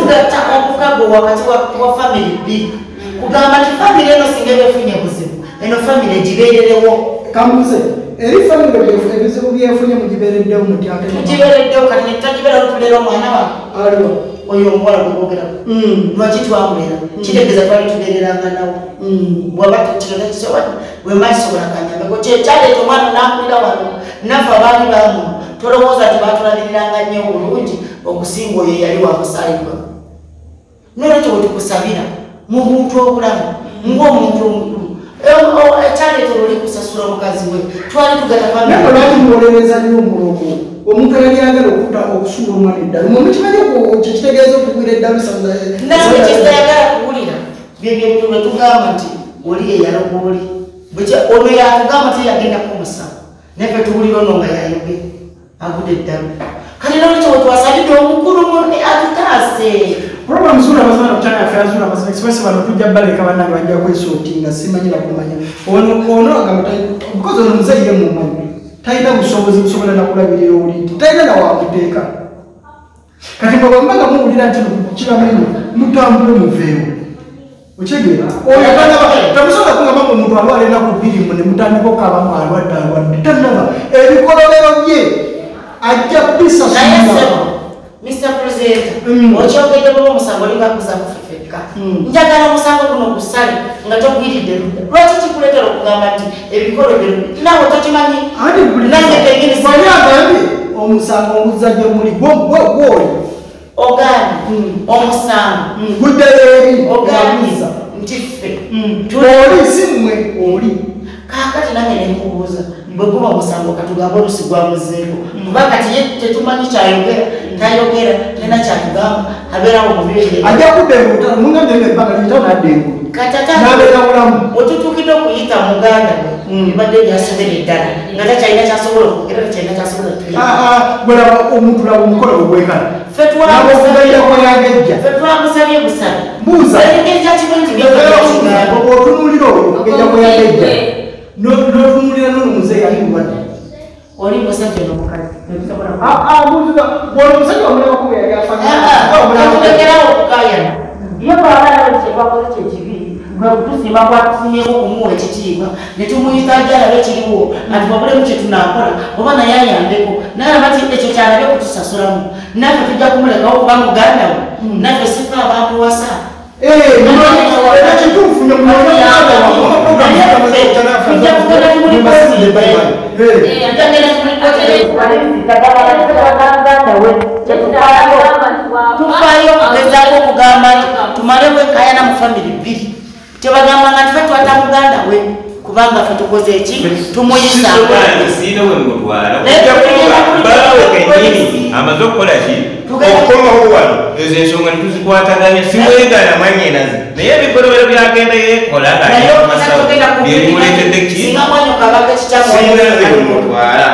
[SPEAKER 6] tugatta obukago wakati wa- wa famire bbiri kugamba nti famire eno singa ebefunye buzibu eno famire gibeererewo
[SPEAKER 1] kambuze eri famire ebizibu byefunye mugibeereddewo mutyake
[SPEAKER 6] tugibeereddewo kati netutagibeera lutulera omwana wa
[SPEAKER 1] aliwo
[SPEAKER 6] oyo omuwala gwogeraku lwaki twamulera kitegeeza twali tugereranga nawo bwaba wemaisobola kanyambeko kyekyaleeta omwana nakulira wano naffe abaali bamu tolowooza ti batulabiriranga nnyo bulungi okusinga oyo yali wamusaalibwa nolwekyo wetukusabira mu buntu obulamu omukulu ekyaleeta olwoli kusasula omukazi we twali tugata
[SPEAKER 1] naye lwaki muwolereza nnyo omuloko omuntu eyali okuta okusuula omwana eddala. Mwe mukimanyi kyekitegeeza okugwira eddala
[SPEAKER 6] nawe kyetayagala kuwulira byebyebitu bwe tugamba nti oli yeyaloga oli. Ono yatugamba ti yagenda kumusawo naffe tuwulira ono nga yayogera agudde eddala. Kati nolwekyo wetwasabidde omukulu munne atutaase
[SPEAKER 1] olaba muzula amazima nakukyana yaffe azula amazima kama bano tujja baleka bannange bajja sima simanyi kumanya ono ono agamba because ono muzaire mumanyi talina busobozi busobola nakulabirira oli talina nawakuteeka kati bwe bambaga muwulira nti kiramanyi mutambule muveewo okitegeera oyo tamusobola kugamba nga omuntu alwala enaku bbiri mu ne mutandika okabamu alwadde alwadde tanaba ebikolobero bye ajja
[SPEAKER 6] sebo mr president okyogedde bwe omusango olinga kuza kufefekka njagala omusango guno gusale nga togwiridde ludda lwaki kikuleetera okugamba nti ebikolo bye nawe tokimanyi? Nange kenyini
[SPEAKER 1] Mani agambye omusango omuzajja muli. Gwoli.
[SPEAKER 6] Ogambye omusango.
[SPEAKER 1] Guddeyo eri.
[SPEAKER 6] Ogambye nti ffe
[SPEAKER 1] oli si mmwe oli.
[SPEAKER 6] Kaakati nange nemubuuza bwe guba omusango katugambe olusi gwamuzeeko kuba kati ye tetumanyi kyayogera tayogera tena kyatugamba abeerawo mubiri
[SPEAKER 1] ajja kuddenguta mungambe ebbanga liyita naddengu nabeera bulamu.
[SPEAKER 6] Wetutuukidde okuyita muganda we ebadde byasobera eddala. Nga takyalina kyasobola okwogera takyalina kyasobola
[SPEAKER 1] gwelaba omuntu laba omukolo ogwekala
[SPEAKER 6] ffe
[SPEAKER 1] yagejja.
[SPEAKER 6] Twamusabye busabe
[SPEAKER 1] buuza
[SPEAKER 6] kyakimanyi nti byakigambo
[SPEAKER 1] otunulira oyo ogejja kwe yagejja notunulira nono muzeeyi ali mulwadde.
[SPEAKER 6] Oli musajja nomukazi
[SPEAKER 1] omusajja omulabako bwe yali
[SPEAKER 6] afaatulekerawo okukayana ye bwabalabe kyetwakoze kyekibi tusimba kwatusimyeko okumuwa ekitiibwa netumuyita ajalabe kiriwo ati babulemu kyetunakola oba naye ayambeko nalaba ti ekyo kyalabe kutusasulamu. Naffe tujja kumulekawo kuba muganda we. Naffe sife abamuwasa
[SPEAKER 1] kituufu
[SPEAKER 6] tufaayo okugezaako okugamba nti tumale bwekayana mu famiri bbiri tebagamba nga tife twata muganda we kubanga fe tukoze eki? Tumuyisa.
[SPEAKER 5] siina we mutwala bawe kenyini amaze okukola ki? Okukomawo wano. Ezo ensonga nituzikwataganya siwegana manyenazi naye ebikolobero byagenda yekola
[SPEAKER 6] naye okugenda
[SPEAKER 5] byebimuletedde ki?
[SPEAKER 6] Singa mwanyo kabaka ekikyamu
[SPEAKER 5] siina we mutwala